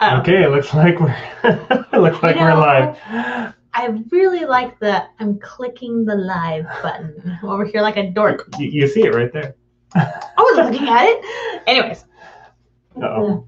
Um, Okay, it looks like we're it looks like You we're live. I really like the I'm clicking the live button over here like a dork. You, you see it right there. I wasn't looking at it. Anyways. Uh-oh.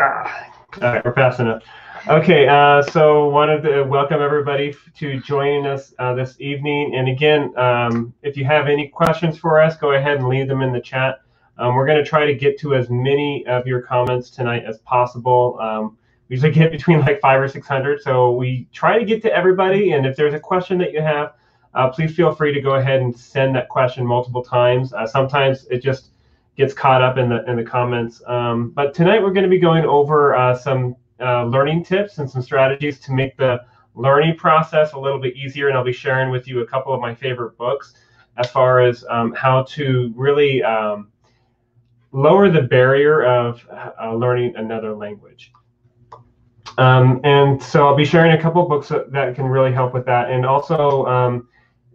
Ah. All right, we're passing it. Okay, uh, so wanted to welcome everybody to joining us uh, this evening. And again, um, if you have any questions for us, go ahead and leave them in the chat. Um, we're going to try to get to as many of your comments tonight as possible. Um, we usually get between like five or six hundred, so we try to get to everybody. And if there's a question that you have, uh, please feel free to go ahead and send that question multiple times. Uh, sometimes it just gets caught up in the in the comments. Um, but tonight we're going to be going over uh, some uh, learning tips and some strategies to make the learning process a little bit easier. And I'll be sharing with you a couple of my favorite books as far as um, how to really um, lower the barrier of uh, learning another language. Um, and so I'll be sharing a couple books that, can really help with that. And also, um,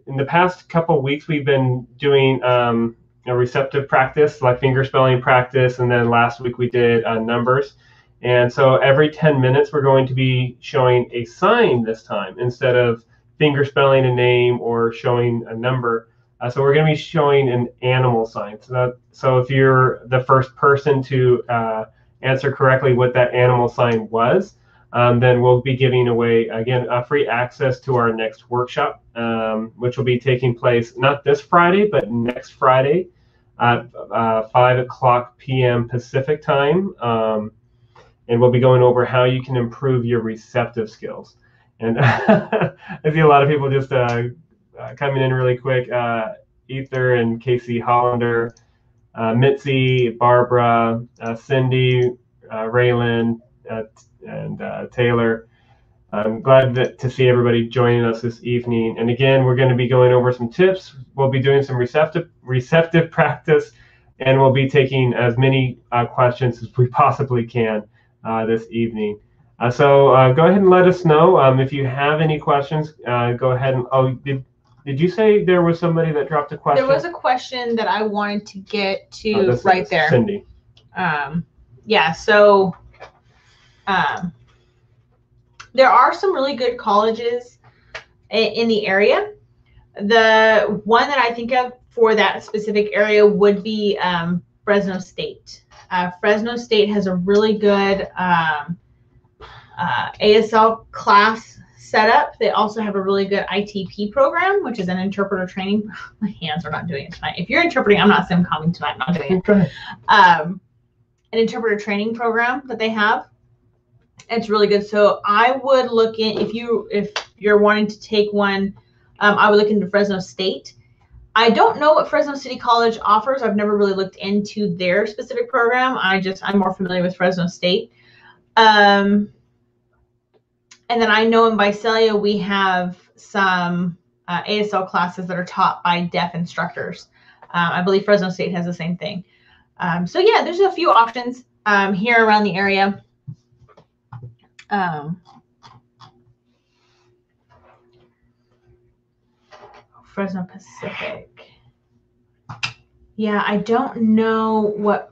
in the past couple weeks, we've been doing um, a receptive practice, like finger spelling practice, and then last week we did uh, numbers. And so every 10 minutes, we're going to be showing a sign this time instead of finger spelling a name or showing a number. Uh, so we're going to be showing an animal sign. So, that, so if you're the first person to uh, answer correctly what that animal sign was, um, then we'll be giving away again a free access to our next workshop, um, which will be taking place not this Friday, but next Friday at uh, 5 o'clock p.m. Pacific time. Um, and we'll be going over how you can improve your receptive skills. And I see a lot of people just uh, coming in really quick. Uh, Ether and Casey Hollander, uh, Mitzi, Barbara, uh, Cindy, uh, Raylan, and Taylor. I'm glad that, to see everybody joining us this evening. And again, we're going to be going over some tips. We'll be doing some receptive receptive practice, and we'll be taking as many questions as we possibly can this evening. Uh, so uh, go ahead and let us know um, if you have any questions. Uh, go ahead and oh, did did you say there was somebody that dropped a question? There was a question that I wanted to get to Oh, right there. Cindy. Um, yeah, so um, there are some really good colleges i- in the area. The one that I think of for that specific area would be um, Fresno State. Uh, Fresno State has a really good um, uh, ASL class setup. They also have a really good ITP program, which is an interpreter training. My hands are not doing it tonight. If you're interpreting, I'm not simcomming tonight. I'm not doing it um, an interpreter training program that they have. It's really good. So I would look in if you if you're wanting to take one, um, I would look into Fresno State. I don't know what Fresno City College offers. I've never really looked into their specific program. I just I'm more familiar with Fresno State. Um, and then I know in Visalia we have some uh, ASL classes that are taught by deaf instructors. Um, I believe Fresno State has the same thing. Um, so yeah, there's a few options um, here around the area. Um, Fresno Pacific. Yeah, I don't know what.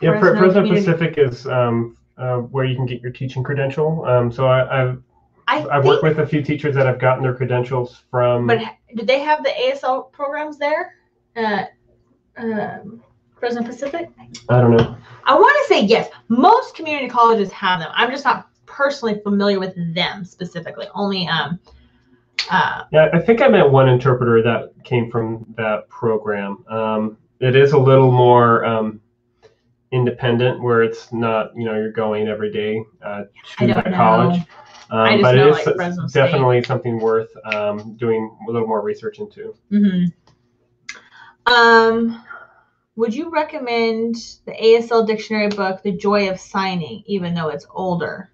Yeah, Fresno, Fresno Community- Pacific is um, uh, where you can get your teaching credential. Um, so I, I've I I've worked with a few teachers that have gotten their credentials from. but did they have the ASL programs there? Uh, um, Fresno Pacific. I don't know. I want to say yes. Most community colleges have them. I'm just not personally familiar with them specifically. Only um, uh, Yeah, I think I met one interpreter that came from that program. Um, it is a little more um, independent, where it's not you know you're going every day uh, to that college. Um, but know, it is like, Fresno State. definitely something worth um, doing a little more research into. hmm Um, would you recommend the ASL dictionary book, The Joy of Signing, even though it's older?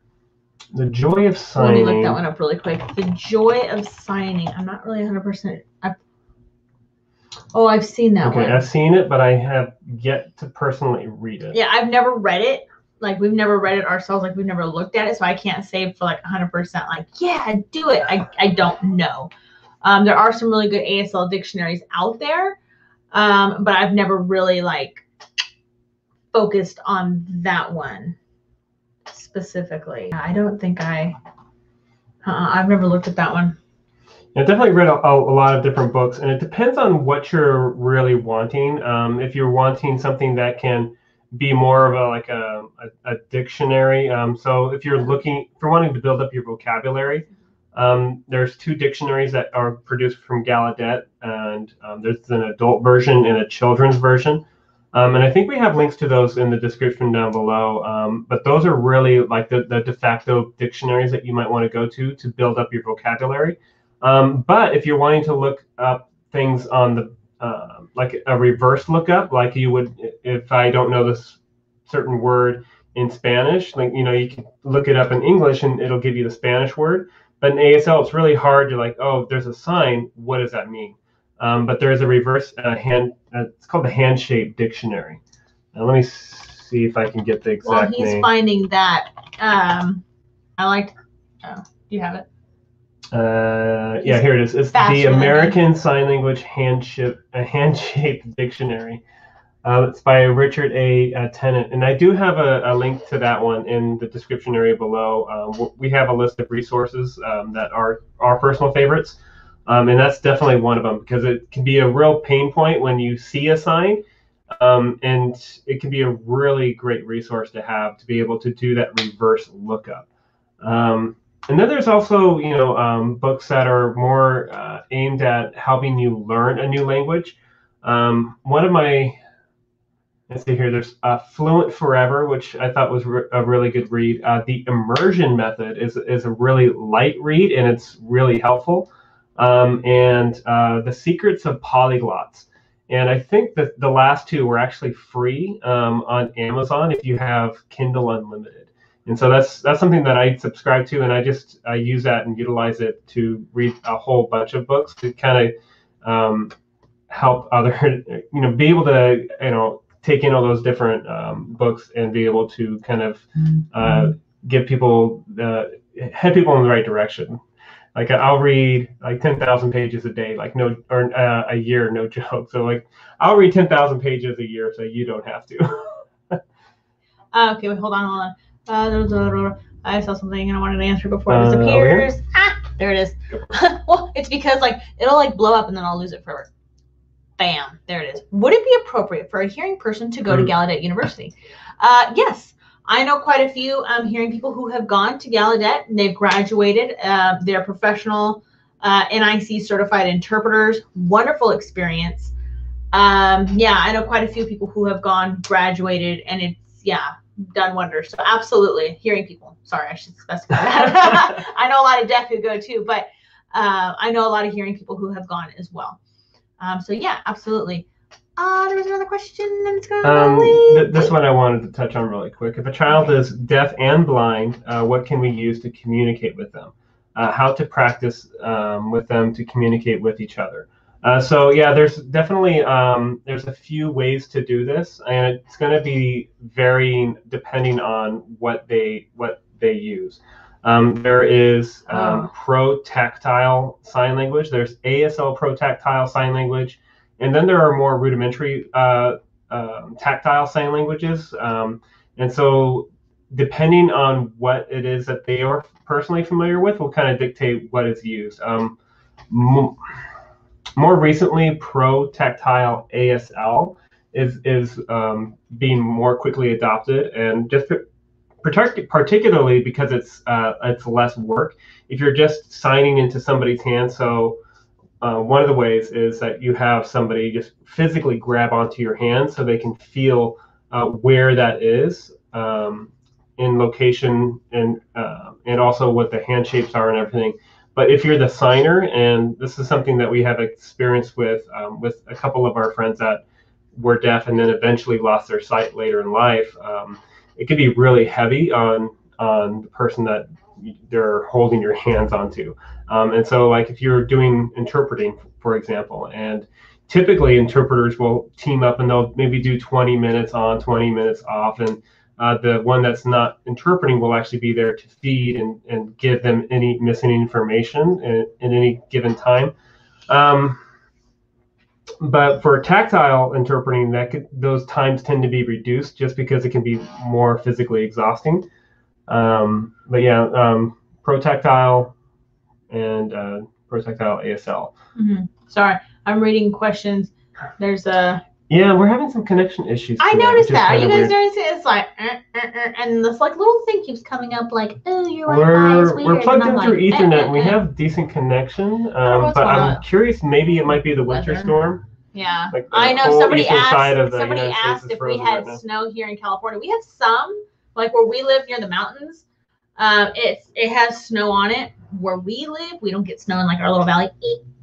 The joy of signing Let me look that one up really quick. The Joy of Signing. I'm not really 100%. I've, oh, I've seen that Okay, one. I've seen it, but I have yet to personally read it. Yeah, I've never read it. Like we've never read it ourselves. Like we've never looked at it, so I can't say for like 100%. Like yeah, do it. I I don't know. Um, there are some really good ASL dictionaries out there, um, but I've never really like focused on that one. specifically. I don't think I. Uh, I've never looked at that one. I definitely read a, a, lot of different books, and it depends on what you're really wanting. Um, if you're wanting something that can be more of a like a, a, a dictionary, um, so if you're looking for wanting to build up your vocabulary, um, there's two dictionaries that are produced from Gallaudet, and um, there's an adult version and a children's version. Um, and I think we have links to those in the description down below. Um, but those are really like the, the de facto dictionaries that you might want to go to to build up your vocabulary. Um, but if you're wanting to look up things on the uh, like a reverse lookup, like you would if I don't know this certain word in Spanish, like you know you can look it up in English and it'll give you the Spanish word. But in ASL, it's really hard to like, oh, there's a sign. What does that mean? Um, but there is a reverse uh, hand. Uh, it's called the Handshape Dictionary. Now let me see if I can get the exact Well, he's name. finding that. Um, I liked. Oh, do you have it? Uh, yeah, here it is. It's the. American Sign Language Handship a Handshaped Dictionary. Uh, it's by Richard A. Uh, Tennant, and I do have a, a link to that one in the description area below. Um, we have a list of resources um, that are our personal favorites, um, and that's definitely one of them because it can be a real pain point when you see a sign, um, and it can be a really great resource to have to be able to do that reverse lookup. Um, and then there's also, you know, um, books that are more uh, aimed at helping you learn a new language. Um, one of my, let's see here, there's uh, Fluent Forever, which I thought was re- a really good read. Uh, the Immersion Method is, is a really light read and it's really helpful. Um, and uh, The Secrets of Polyglots. And I think that the last two were actually free um, on Amazon if you have Kindle Unlimited and so that's that's something that I subscribe to, and I just I use that and utilize it to read a whole bunch of books to kind of um, help other you know be able to you know take in all those different um, books and be able to kind of uh, give people the head people in the right direction. Like I'll read like ten thousand pages a day, like no or uh, a year, no joke. So like I'll read ten thousand pages a year, so you don't have to. Uh, okay, wait, hold on, hold on. Uh, there was a- I saw something and I wanted to answer before it Uh, disappears. ah, there it is. well, it's because like it'll like blow up and then I'll lose it forever. Bam, there it is. Would it be appropriate for a hearing person to go to Hmm. Gallaudet University? Uh, yes, I know quite a few um, hearing people who have gone to Gallaudet and they've graduated. Uh, they're professional uh, NIC certified interpreters. Wonderful experience. Um, yeah, I know quite a few people who have gone, graduated, and it's yeah, done wonders. So absolutely, hearing people. Sorry, I should specify that. I know a lot of deaf who go too, but uh, I know a lot of hearing people who have gone as well. Um, so yeah, absolutely. Uh, there was another question, and it's going Um, th- this one I wanted to touch on really quick. If a child is deaf and blind, uh, what can we use to communicate with them? Uh, how to practice um, with them to communicate with each other? Uh, so yeah, there's definitely um, there's a few ways to do this, and it's going to be varying depending on what they what they use. Um, there is um, Oh. pro tactile sign language. There's ASL pro tactile sign language, and then there are more rudimentary uh, um, tactile sign languages. Um, and so, depending on what it is that they are personally familiar with, will kind of dictate what is used. Um, more recently, pro tactile ASL is is um, being more quickly adopted, and just partic- particularly because it's uh, it's less work. If you're just signing into somebody's hand, so uh, one of the ways is that you have somebody just physically grab onto your hand so they can feel uh, where that is um, in location and uh, and also what the hand shapes are and everything. But if you're the signer, and this is something that we have experience with um, with a couple of our friends that were deaf and then eventually lost their sight later in life, um, it could be really heavy on on the person that they're holding your hands onto. Um, and so, like if you're doing interpreting, for example, and typically interpreters will team up and they'll maybe do 20 minutes on, 20 minutes off, and uh, the one that's not interpreting will actually be there to feed and, and give them any missing information in, any given time. Um, but for tactile interpreting, that could, those times tend to be reduced just because it can be more physically exhausting. Um, but yeah, um, Protactile and uh, Protactile ASL. hmm Sorry, I'm reading questions. There's a. Yeah, we're having some connection issues. I noticed that. Are you guys weird. noticing? It's like, uh, uh, uh, and this like little thing keeps coming up, like, oh, your Wi-Fi is We're, weird. we're plugged in through like, uh, Ethernet. uh, and we uh. have decent connection, um, but I'm on. curious. Maybe it might be the winter Weather. storm. Yeah. Like I know somebody asked. side of the Somebody United States asked if we had right snow here in California. We have some, like where we live near the mountains. Um, it's it has snow on it. Where we live, we don't get snow in like our little valley.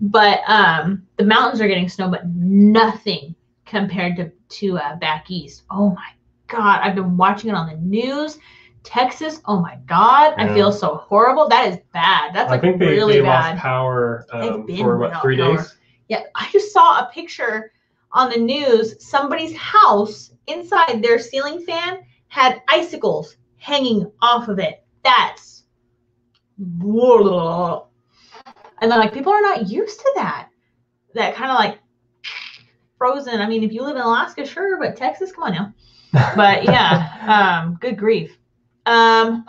But um, the mountains are getting snow, but nothing compared to to uh, back east. Oh my god! I've been watching it on the news. Texas. Oh my god! I feel so horrible. That is bad. That's like I think they, really they bad. lost power um, for what three power. days. Yeah, I just saw a picture on the news. Somebody's house inside their ceiling fan had icicles hanging off of it. That's and then like people are not used to that. That kind of like frozen. I mean, if you live in Alaska, sure, but Texas, come on now. But yeah, um, good grief. Um,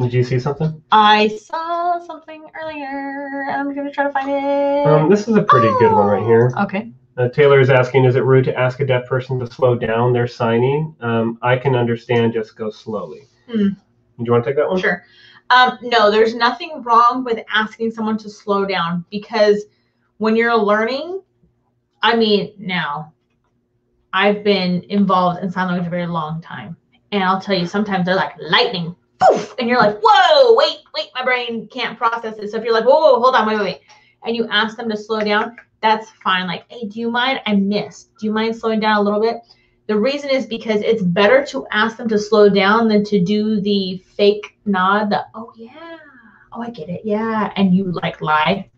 Did you see something? I saw something earlier. I'm gonna try to find it. Um, this is a pretty good one right here. Okay. Uh, Taylor is asking, is it rude to ask a deaf person to slow down their signing? Um, I can understand, just go slowly. Hmm. Do you want to take that one? Sure. Um, no, there's nothing wrong with asking someone to slow down because when you're learning, I mean, now I've been involved in sign language a very long time. And I'll tell you, sometimes they're like lightning, poof, and you're like, whoa, wait, wait, my brain can't process it. So if you're like, whoa, whoa, hold on, wait, wait, wait, and you ask them to slow down, that's fine. Like, hey, do you mind? I missed. Do you mind slowing down a little bit? The reason is because it's better to ask them to slow down than to do the fake nod, the oh yeah, oh I get it, yeah, and you like lie.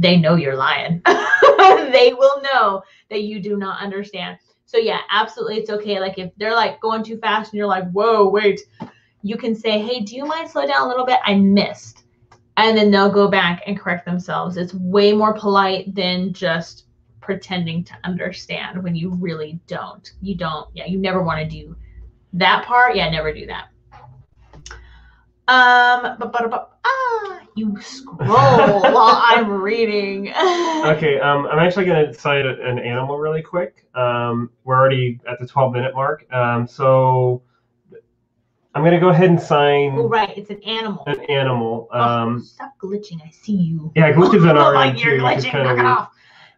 They know you're lying. they will know that you do not understand. So yeah, absolutely, it's okay. Like if they're like going too fast and you're like, whoa, wait, you can say, hey, do you mind slow down a little bit? I missed, and then they'll go back and correct themselves. It's way more polite than just pretending to understand when you really don't. You don't, yeah, you never want to do that part. Yeah, never do that. Um, but, but, but ah, you scroll while I'm reading. Okay, um, I'm actually going to cite an animal really quick. Um, we're already at the 12 minute mark. Um, so I'm going to go ahead and sign Oh, right, it's an animal. an animal. Oh, Um, stop glitching. I see you. yeah, glitches on our end you're too, glitching. kind Knock of it weird. off.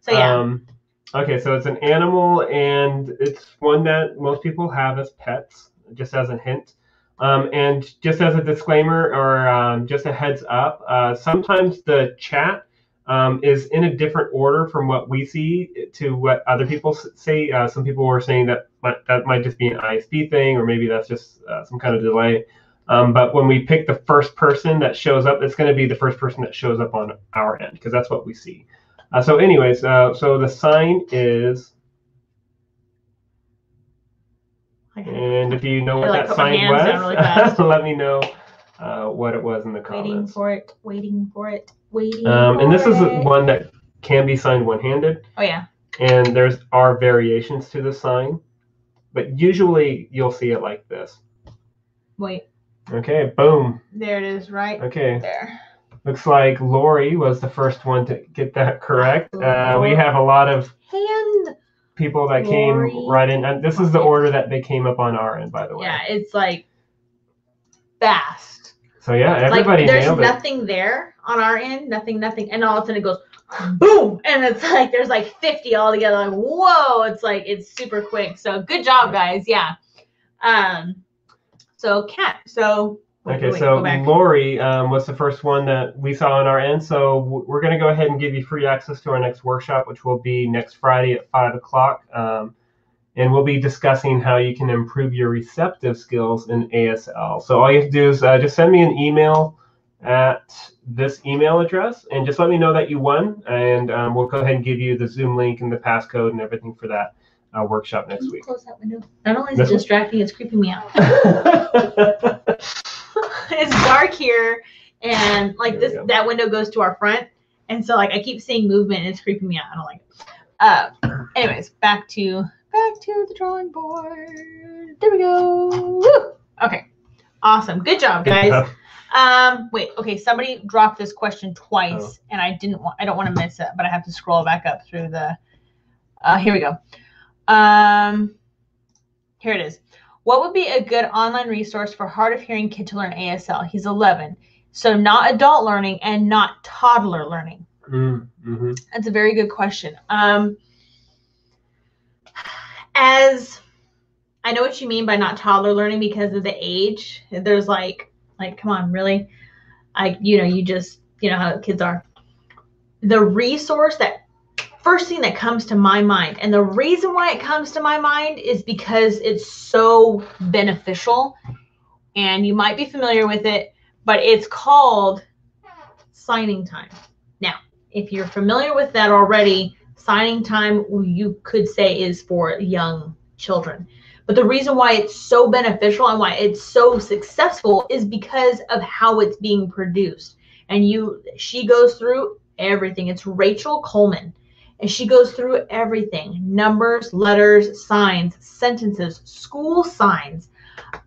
So yeah. Um, okay, so it's an animal, and it's one that most people have as pets, just as a hint. Um, and just as a disclaimer, or um, just a heads up, uh, sometimes the chat um, is in a different order from what we see to what other people say. Uh, some people were saying that might, that might just be an ISP thing, or maybe that's just uh, some kind of delay. Um, but when we pick the first person that shows up, it's going to be the first person that shows up on our end because that's what we see. Uh, so, anyways, uh, so the sign is, and if you know what like, that sign down really was, let me know uh, what it was in the comments. waiting for it, waiting for it, waiting. For it. Um, and this for is one that can be signed one-handed, Oh yeah. and there's are variations to the sign, but usually you'll see it like this. Wait. Okay, boom. There it is, right Okay, there. looks like Lori was the first one to get that correct. Uh, we have a lot of Hand. People that came right in, and this is the order that they came up on our end, by the way. Yeah, it's like fast. So yeah, everybody like there's nothing there on our end, nothing, nothing, and all of a sudden it goes boom, and it's like there's like 50 all together. Like whoa, it's like it's super quick. So good job, guys. Yeah. Um. So cat. So Okay, so. Lori um, was the first one that we saw on our end. So we're going to go ahead and give you free access to our next workshop, which will be next Friday at 5 o'clock. Um, and we'll be discussing how you can improve your receptive skills in ASL. So all you have to do is uh, just send me an email at this email address and just let me know that you won. And um, we'll go ahead and give you the Zoom link and the passcode and everything for that uh, workshop next week. close that window? Not only is it distracting, it's creeping me out. it's dark here, and like There this that window goes to our front, and so like I keep seeing movement, and it's creeping me out. I don't like it. Uh, anyways, back to back to the drawing board. There we go. Woo! Okay. Awesome. Good job, guys. Um, wait, okay, somebody dropped this question twice Oh. and I didn't want I don't want to miss it, but I have to scroll back up through the uh here we go. Um here it is. What would be a good online resource for hard of hearing kid to learn ASL? He's 11. So not adult learning and not toddler learning. Mm, mhm. That's a very good question. Um, as I know what you mean by not toddler learning because of the age. There's like, like, come on, really? I, you know, you just, you know how kids are. The resource that first thing that comes to my mind, and the reason why it comes to my mind is because it's so beneficial, and you might be familiar with it, but it's called signing time. Now, if you're familiar with that already, signing time you could say is for young children. But the reason why it's so beneficial and why it's so successful is because of how it's being produced. And you she goes through everything. It's Rachel Coleman. And she goes through everything. Numbers, letters, signs, sentences, school signs,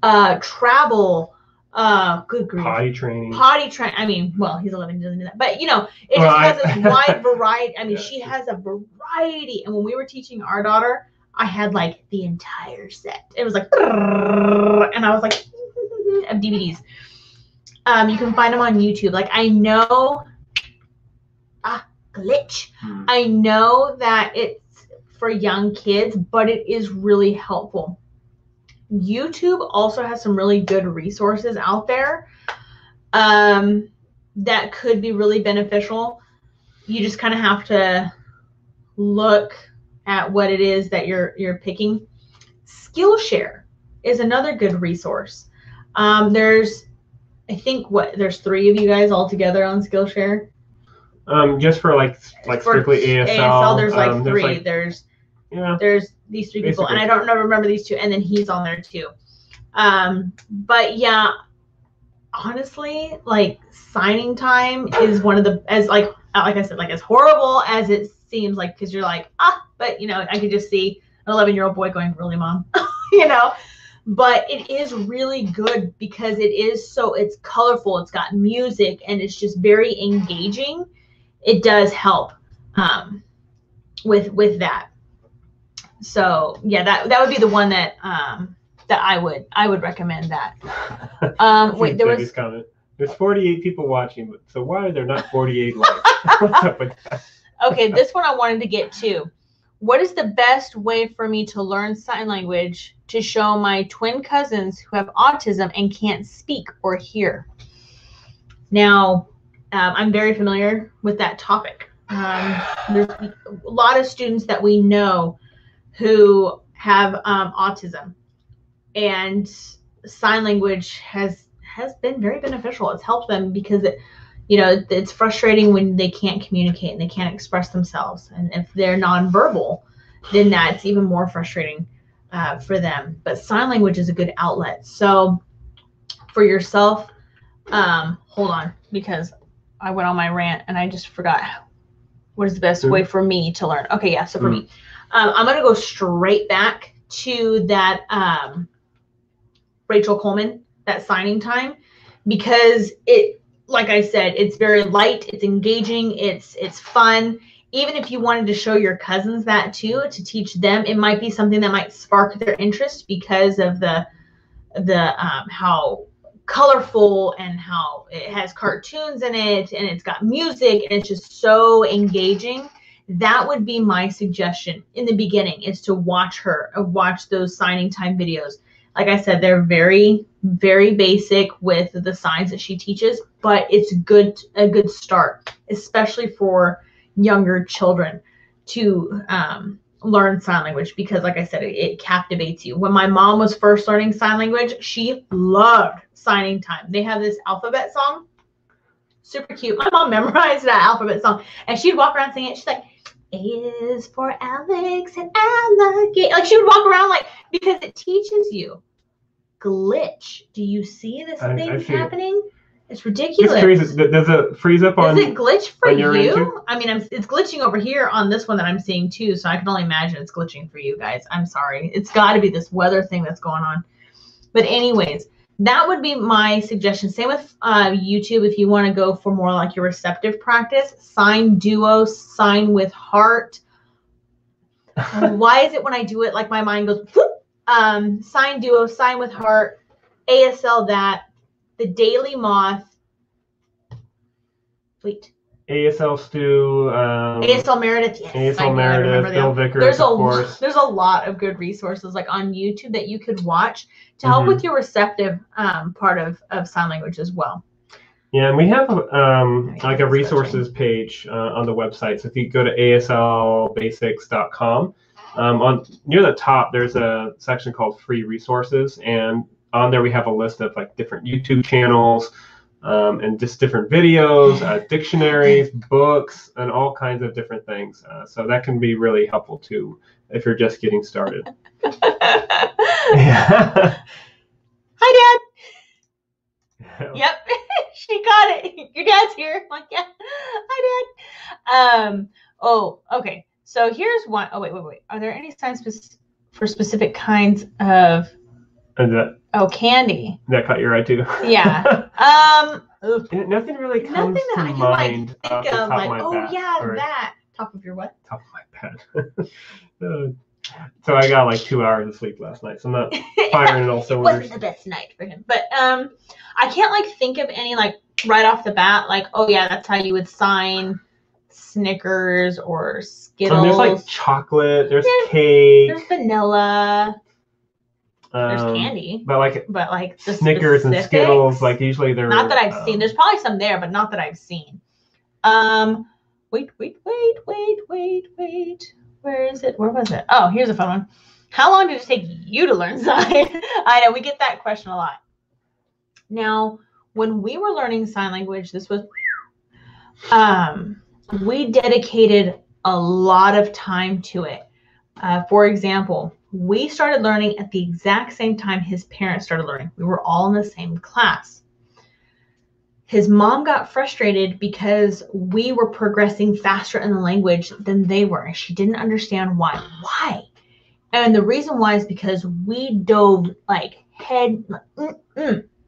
uh travel, uh good grief Potty training. potty train. I mean, well, he's 11, he doesn't do that, but you know, it Well, just I- has this wide variety. I mean, Yeah. she has a variety. And when we were teaching our daughter, I had like the entire set. It was like, and I was like, of DVDs. Um, you can find them on YouTube. Like I know, glitch. Mm. I know that it's for young kids, but it is really helpful. YouTube also has some really good resources out there um, that could be really beneficial. You just kind of have to look at what it is that you're you're picking. Skillshare is another good resource. Um, there's, I think what there's three of you guys all together on Skillshare. Um, just for like like For strictly ASL. there's like um, three. There's like, there's yeah. there's these three people, and I don't know remember these two, and then he's on there too. Um, but yeah, honestly, like signing time is one of the as like like I said, like as horrible as it seems, like because you're like ah, but you know I could just see an 11 year old boy going, really, mom, you know. But it is really good because it is so it's colorful, it's got music, and it's just very engaging. It does help um, with with that so yeah that that would be the one that um that i would i would recommend that um wait there was comment. There's 48 people watching, but so why are there not 48 likes? What's up with that? okay this one i wanted to get to what is the best way for me to learn sign language to show my twin cousins who have autism and can't speak or hear now um, i'm very familiar with that topic. Um, there's a lot of students that we know who have um, autism. And sign language has has been very beneficial. It's helped them because it you know it's frustrating when they can't communicate and they can't express themselves. And if they're nonverbal then that's even more frustrating uh, for them. But sign language is a good outlet. So for yourself um, hold on because i went on my rant and i just forgot what is the best Hmm. way for me to learn. Okay yeah so for me. Um, i'm going to go straight back to that um, rachel coleman that signing time because it like i said it's very light it's engaging it's it's fun. Even if you wanted to show your cousins that too to teach them it might be something that might spark their interest because of the the um, how colorful and how it has cartoons in it and it's got music and it's just so engaging. That would be my suggestion in the beginning is to watch her uh, watch those signing time videos. Like i said they're very very basic with the signs that she teaches but it's good a good start especially for younger children to um, learn sign language because like i said it, it captivates you when my mom was first learning sign language she loved signing time they have this alphabet song super cute my mom memorized that alphabet song and she'd walk around singing it she's like a is for Alex and alligator. Like she would walk around like because it teaches you. Glitch. Do you see this I- I thing see it. It's ridiculous. curious, th- does it freeze up on? Does it glitch for on your end you? I mean, I'm, it's glitching over here on this one that I'm seeing too, so I can only imagine it's glitching for you guys. I'm sorry. It's got to be this weather thing that's going on. But anyways, that would be my suggestion. Same with uh, YouTube if you want to go for more like your receptive practice. Sign duo, sign with heart. Why is it when I do it like my mind goes whoop? um sign duo, sign with heart, ASL that, the Daily Moth. Wait. ASL Stu, um, ASL Meredith, yes. ASL Meredith. Bill Vicars, there's a course. there's a lot of good resources like on YouTube that you could watch to help Mhm. with your receptive um, part of, of sign language as well. Yeah, and we have um, like a resources page uh, on the website. So if you go to aslbasics.com, um, on near the top there's a section called free resources, and on there we have a list of like different YouTube channels um, and just different videos, uh, dictionaries, books, and all kinds of different things. Uh, so that can be really helpful too if you're just getting started. Hi, Yeah. Dad. Yep, she got it. Your dad's here. I'm like, yeah. Hi, Dad. Um. Oh, okay. So here's one. Oh, wait, wait, wait. Are there any signs for specific kinds of That oh candy? that caught your eye too. Yeah. Um. And nothing really comes Nothing that to I can like mind think of. Like, oh bat, yeah, or that top of your what? top of my bed. Uh, so I got like two hours of sleep last night, so I'm not firing in all it cylinders. wasn't the best night for him. But um, I can't like think of any like right off the bat. Like, oh yeah, that's how you would sign Snickers or Skittles. there's like chocolate, there's There's- cake, There's vanilla. There's um, candy. but like But like the Snickers and Skittles, like usually they're not that I've um, seen. There's probably some there, but not that I've seen. Um, wait, wait, wait, wait, wait, wait. Where is it? Where was it? Oh, here's a fun one. How long did it take you to learn sign? I know we get that question a lot. Now, when we were learning sign language, this was um, we dedicated a lot of time to it. Uh, for example, we started learning at the exact same time his parents started learning. We were all in the same class. His mom got frustrated because we were progressing faster in the language than they were. and She didn't understand why. Why? And the reason why is because we dove like head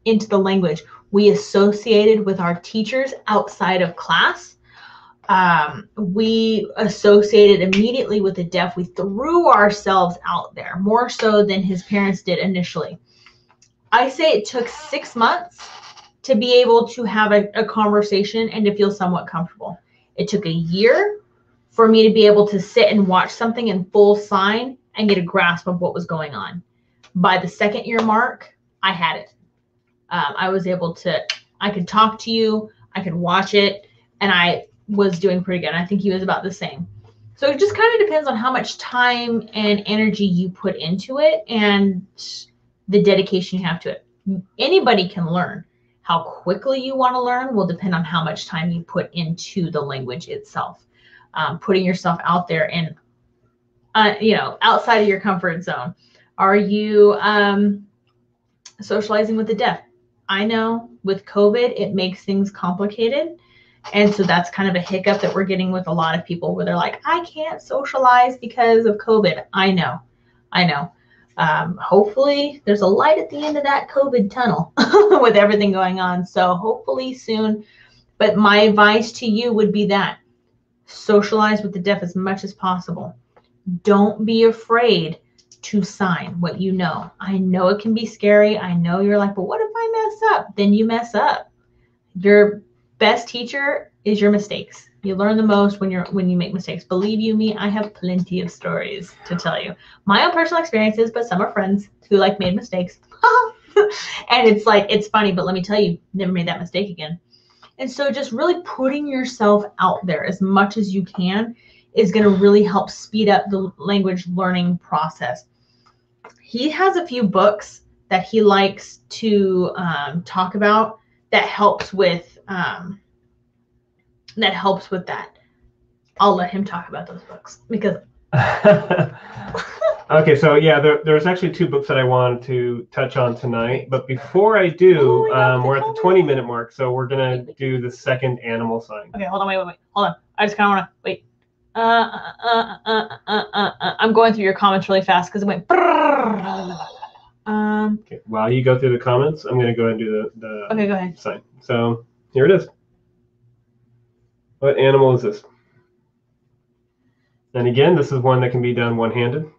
into the language. We associated with our teachers outside of class um, we associated immediately with the deaf. We threw ourselves out there more so than his parents did initially. I say it took six months to be able to have a, a conversation and to feel somewhat comfortable. It took a year for me to be able to sit and watch something in full sign and get a grasp of what was going on. By the second year mark, I had it. Um, I was able to, I could talk to you, I could watch it, and I was doing pretty good. I think he was about the same. So it just kind of depends on how much time and energy you put into it and the dedication you have to it. Anybody can learn. How quickly you want to learn will depend on how much time you put into the language itself. Um, putting yourself out there and, uh, you know, outside of your comfort zone. Are you um, socializing with the deaf? I know with COVID, it makes things complicated. And so that's kind of a hiccup that we're getting with a lot of people where they're like, I can't socialize because of COVID. I know. I know. Um, hopefully, there's a light at the end of that COVID tunnel with everything going on. So hopefully soon. But my advice to you would be that socialize with the deaf as much as possible. Don't be afraid to sign what you know. I know it can be scary. I know you're like, but what if I mess up? Then you mess up. Your best teacher is your mistakes. You learn the most when you're when you make mistakes. Believe you me, I have plenty of stories to tell you. My own personal experiences, but some are friends who like made mistakes. and it's like it's funny, but let me tell you, never made that mistake again. And so just really putting yourself out there as much as you can is going to really help speed up the language learning process. He has a few books that he likes to um, talk about that helps with um, that helps with that. I'll let him talk about those books because okay, so yeah, there, there's actually two books that I wanted to touch on tonight. But before I do, Oh God, um, we're at the the 20 minute mark, so we're gonna do the second animal sign. okay, hold on, wait, wait, wait, hold on. I just kind of want to wait. Uh, uh, uh, uh, uh, uh, uh, I'm going through your comments really fast because it went. Um. Okay, while you go through the comments, I'm going to go ahead and do the, the Okay, go ahead. sign. So here it is. What animal is this? And again, this is one that can be done one-handed.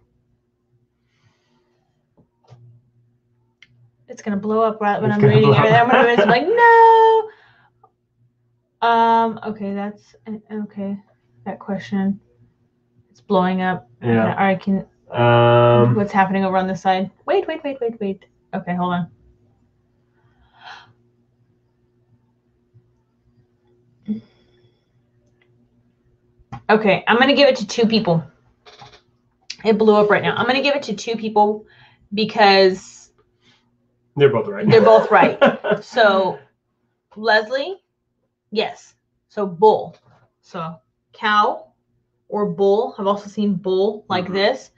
It's gonna blow up right when It's I'm reading it. I'm gonna be like, no. Um. Okay, that's okay. That question. It's blowing up. Yeah. I can. Um, What's happening over on this side? Wait, wait, wait, wait, wait. Okay, hold on. Okay, I'm gonna give it to two people. It blew up right now. I'm gonna give it to two people because they're both right. they're both right. So, Leslie, yes. So bull. So cow or bull. I've also seen bull like Mhm. this,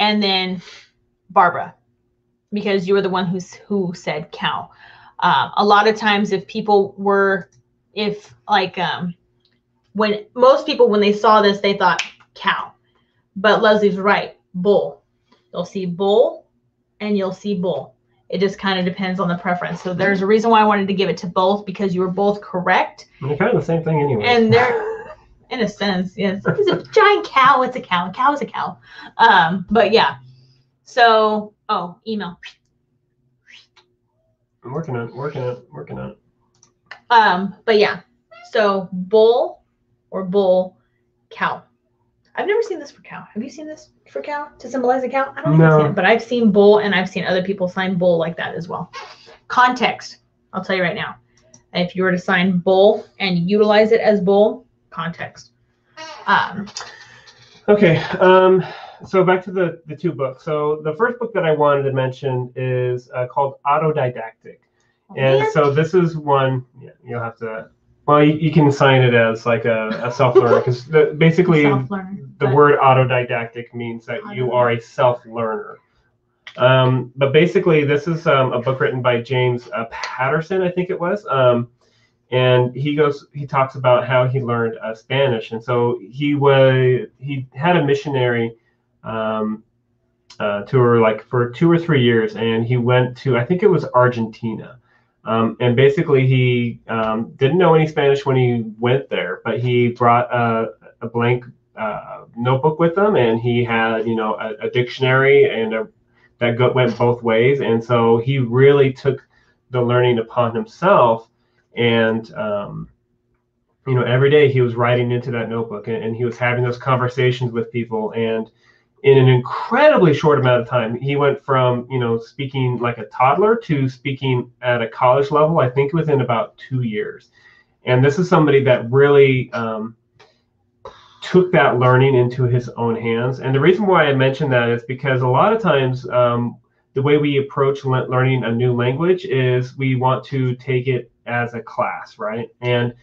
and then Barbara, because you were the one who's who said cow. Um, a lot of times, if people were, if like um, when most people when they saw this, they thought cow, but Leslie's right, bull. You'll see bull, and you'll see bull. It just kind of depends on the preference. So there's a reason why I wanted to give it to both because you were both correct. They're kind of the same thing anyway. And they're, in a sense, yes, it's a giant cow. It's a cow. A cow is a cow. Um, but yeah. So, oh, email. I'm working on, working on, working on. it. Um, but yeah. So bull or bull, cow. I've never seen this for cow. Have you seen this for cow to symbolize a cow? I don't think I've seen it, but I've seen bull and I've seen other people sign bull like that as well. Context. I'll tell you right now. If you were to sign bull and utilize it as bull, context. Um, Okay. Um, so back to the the two books. So the first book that I wanted to mention is uh, called Autodidactic, and man, so this is one yeah, you'll have to. Well, you, you can sign it as like a, a self learner because basically the word autodidactic means that you are a self learner. Um, but basically, this is um, a book written by James uh, Patterson, I think it was. Um, and he goes, he talks about how he learned uh, Spanish. And so he was, he had a missionary um, uh, tour like for two or three years, and he went to, I think it was Argentina. Um, and basically, he um, didn't know any Spanish when he went there, but he brought a, a blank uh, notebook with him, and he had, you know, a, a dictionary and a, that go, went both ways. And so he really took the learning upon himself, and um, you know, every day he was writing into that notebook, and, and he was having those conversations with people, and in an incredibly short amount of time, he went from you know speaking like a toddler to speaking at a college level. I think within about two years, and this is somebody that really um, took that learning into his own hands. And the reason why I mention that is because a lot of times um, the way we approach learning a new language is we want to take it as a class, right? And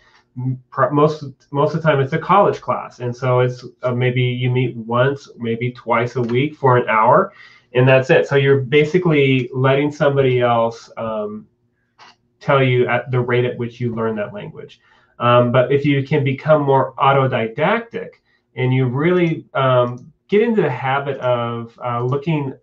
most most of the time it's a college class, and so it's uh, maybe you meet once, maybe twice a week for an hour, and that's it. So you're basically letting somebody else um, tell you at the rate at which you learn that language. Um, but if you can become more autodidactic and you really um, get into the habit of uh, looking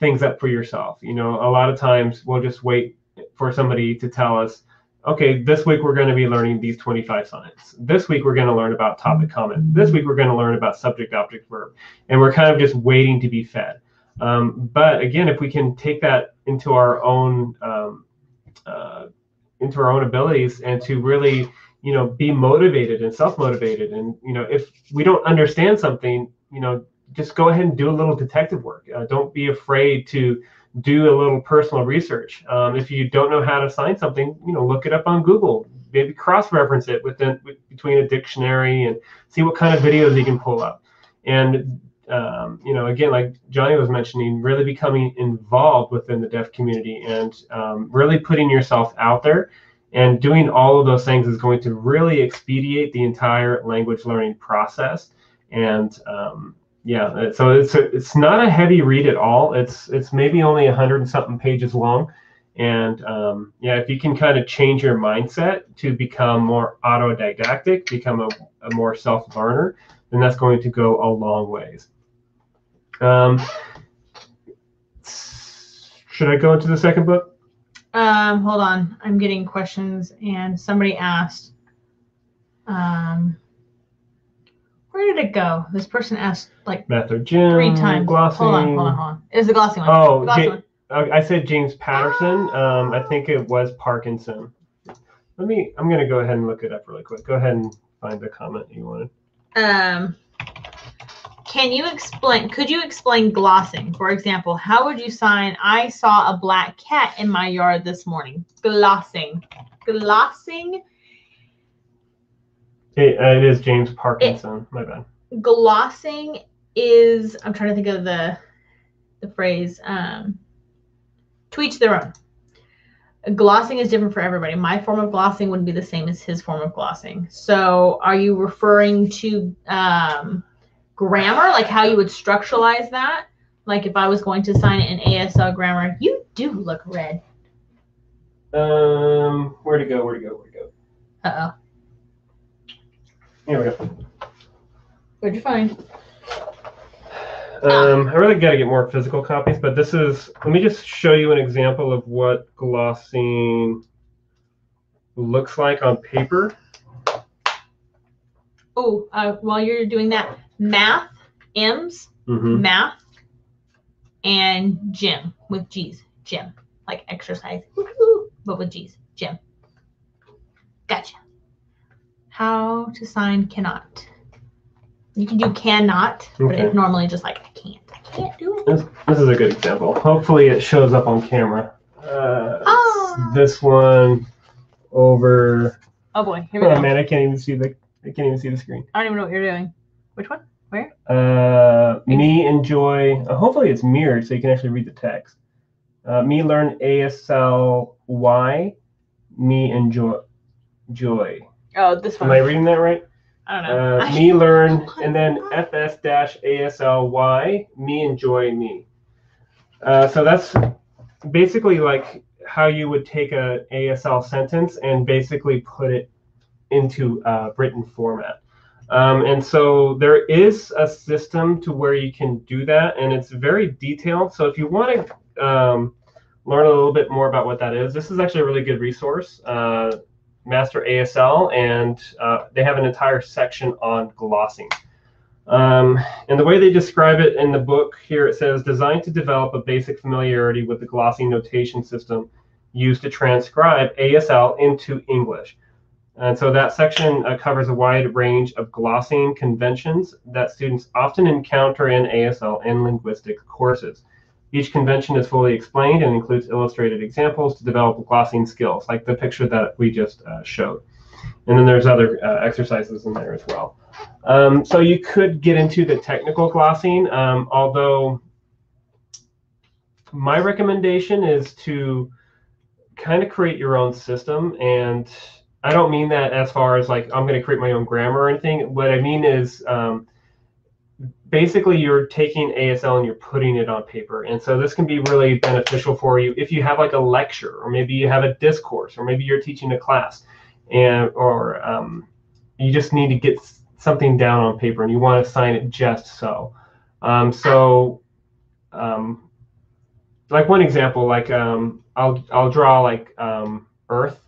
things up for yourself, you know, a lot of times we'll just wait for somebody to tell us, okay, this week we're going to be learning these 25 signs. This week we're going to learn about topic comment. This week we're going to learn about subject, object, verb. And we're kind of just waiting to be fed. Um, but again, if we can take that into our own um, uh, into our own abilities and to really you know be motivated and self-motivated and you know if we don't understand something you know just go ahead and do a little detective work uh, don't be afraid to do a little personal research. Um, if you don't know how to sign something you know look it up on google. Maybe cross-reference it within between a dictionary and see what kind of videos you can pull up. And um, you know again like johnny was mentioning really becoming involved within the deaf community and um, really putting yourself out there. And doing all of those things is going to really expedite the entire language learning process. And um, yeah, so it's a, it's not a heavy read at all. It's it's maybe only a hundred and something pages long. And um, yeah, if you can kind of change your mindset to become more autodidactic, become a, a more self learner, then that's going to go a long ways. Um, Should I go into the second book? Um, hold on. I'm getting questions, and somebody asked, um, where did it go? This person asked like Math or Jim? three times. Glossing. Hold on, hold on, hold on. It was the glossy one. Oh, The glossy Ja- one. I said James Patterson. Um, I think it was Parkinson. Let me. I'm gonna go ahead and look it up really quick. Go ahead and find the comment you wanted. Um, can you explain? Could you explain glossing? For example, how would you sign? I saw a black cat in my yard this morning. Glossing, glossing, It, uh, it is James Parkinson. My bad. glossing is. I'm trying to think of the the phrase. Um, to each their own. Glossing is different for everybody. My form of glossing wouldn't be the same as his form of glossing. So, are you referring to um, grammar, like how you would structuralize that? Like if I was going to sign it in ASL grammar, you do look red. Um, where to go? Where to go? Where to go? Uh oh. Here we go. What'd you find? Um, I really got to get more physical copies, but this is. Let me just show you an example of what glossing looks like on paper. Oh, uh, while you're doing that, math, M's, hmm math, and gym with G's. Gym. Like exercise. Woo-hoo, But with G's. Gym. Gotcha. How to sign cannot. You can do cannot, but Okay. it's normally just like I can't. I can't do it. This, this is a good example. Hopefully, it shows up on camera. Uh, Oh. This one over. Oh boy, here we Oh go. man, I can't even see the. I can't even see the screen. I don't even know what you're doing. Which one? Where? Uh, me enjoy. Uh, hopefully, it's mirrored so you can actually read the text. Uh, me learn ASL Y. Me enjoy. Joy. Oh, this one. Am. I reading that right? I don't know. Uh, I- me learn and then fs dash asl y me enjoy me uh, so that's basically like how you would take a asl sentence and basically put it into uh, written format um, and so there is a system to where you can do that and it's very detailed so if you want to um, learn a little bit more about what that is this is actually a really good resource uh, Master ASL, and uh, they have an entire section on glossing. Um, and the way they describe it in the book here, it says designed to develop a basic familiarity with the glossing notation system used to transcribe ASL into English. And so that section uh, covers a wide range of glossing conventions that students often encounter in ASL and linguistic courses. Each convention is fully explained and includes illustrated examples to develop glossing skills, like the picture that we just uh, showed. And then there's other uh, exercises in there as well. Um, so you could get into the technical glossing, um, although my recommendation is to kind of create your own system. And I don't mean that as far as like I'm going to create my own grammar or anything. What I mean is, um, basically you're taking ASL and you're putting it on paper. And so this can be really beneficial for you if you have like a lecture or maybe you have a discourse or maybe you're teaching a class and or um, you just need to get something down on paper and you want to sign it just so. Um, so um, like one example, like um, I'll I'll draw like um, Earth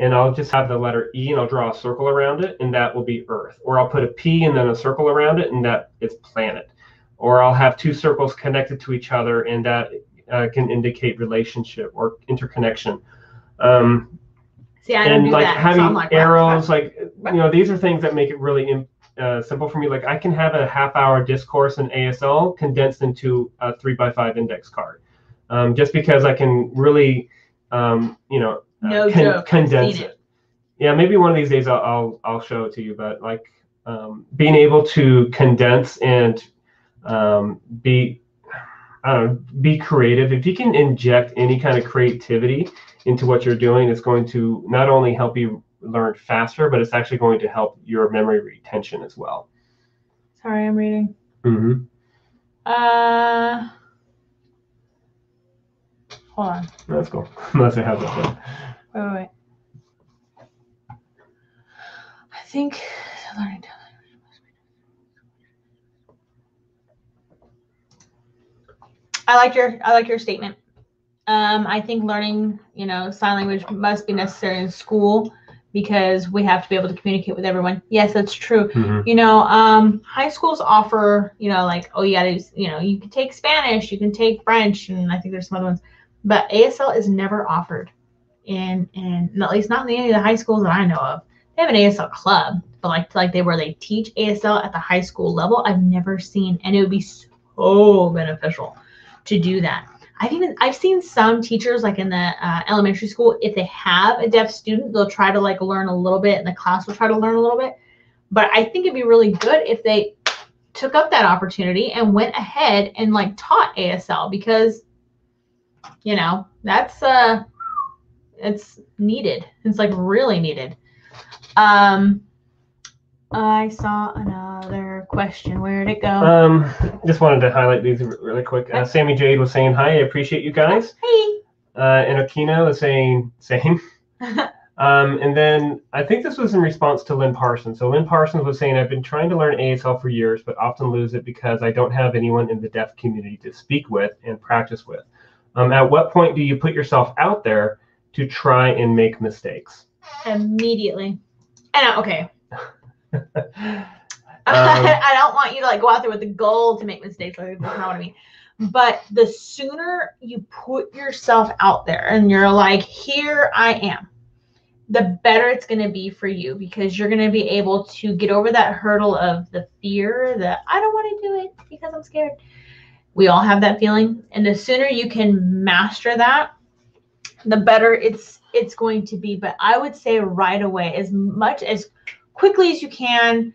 and I'll just have the letter E and I'll draw a circle around it and that will be Earth. Or I'll put a P and then a circle around it and that is planet. Or I'll have two circles connected to each other and that uh, can indicate relationship or interconnection. Um, See, I don't and do like that. having I'm like, wow, arrows, like you know, these are things that make it really uh, simple for me. Like I can have a half-hour discourse in ASL condensed into a three by five index card, um, just because I can really, um, you know, uh, No con- joke, condense it. it. Yeah, maybe one of these days I'll I'll, I'll show it to you. But like um, being able to condense and um, be I don't know, be creative. If you can inject any kind of creativity into what you're doing, it's going to not only help you learn faster, but it's actually going to help your memory retention as well. Sorry, I'm reading. Mm-hmm. Uh, hold on. That's cool. Unless it has that. Wait, wait, wait. I think learning. I like your I like your statement. Um, I think learning, you know, sign language must be necessary in school because we have to be able to communicate with everyone. Yes, that's true. Mhm. You know, um, high schools offer, you know, like, oh yeah, there's, you know, you can take Spanish, you can take French, and I think there's some other ones, but ASL is never offered in, in at least not in any of the high schools that I know of. They have an ASL club, but like like they where they teach ASL at the high school level, I've never seen, and it would be so beneficial to do that. I've even I've seen some teachers like in the uh, elementary school, if they have a deaf student, they'll try to like learn a little bit, and the class will try to learn a little bit. But I think it'd be really good if they took up that opportunity and went ahead and like taught ASL because you know that's uh it's needed. It's like really needed. Um, I saw another question. Where'd it go? Um, just wanted to highlight these really quick. Uh, Sammy Jade was saying hi. I appreciate you guys. hey. Uh, and Okina was saying same. Um, and then I think this was in response to Lynn Parsons. So Lynn Parsons was saying, I've been trying to learn ASL for years, but often lose it because I don't have anyone in the deaf community to speak with and practice with. Um, at what point do you put yourself out there to try and make mistakes? Immediately. And uh, okay, Um, I don't want you to like go out there with the goal to make mistakes. Like that's not what I mean. But the sooner you put yourself out there and you're like, here I am, the better it's going to be for you because you're going to be able to get over that hurdle of the fear that I don't want to do it because I'm scared. We all have that feeling, and the sooner you can master that, the better it's it's going to be. But I would say right away, as much as quickly as you can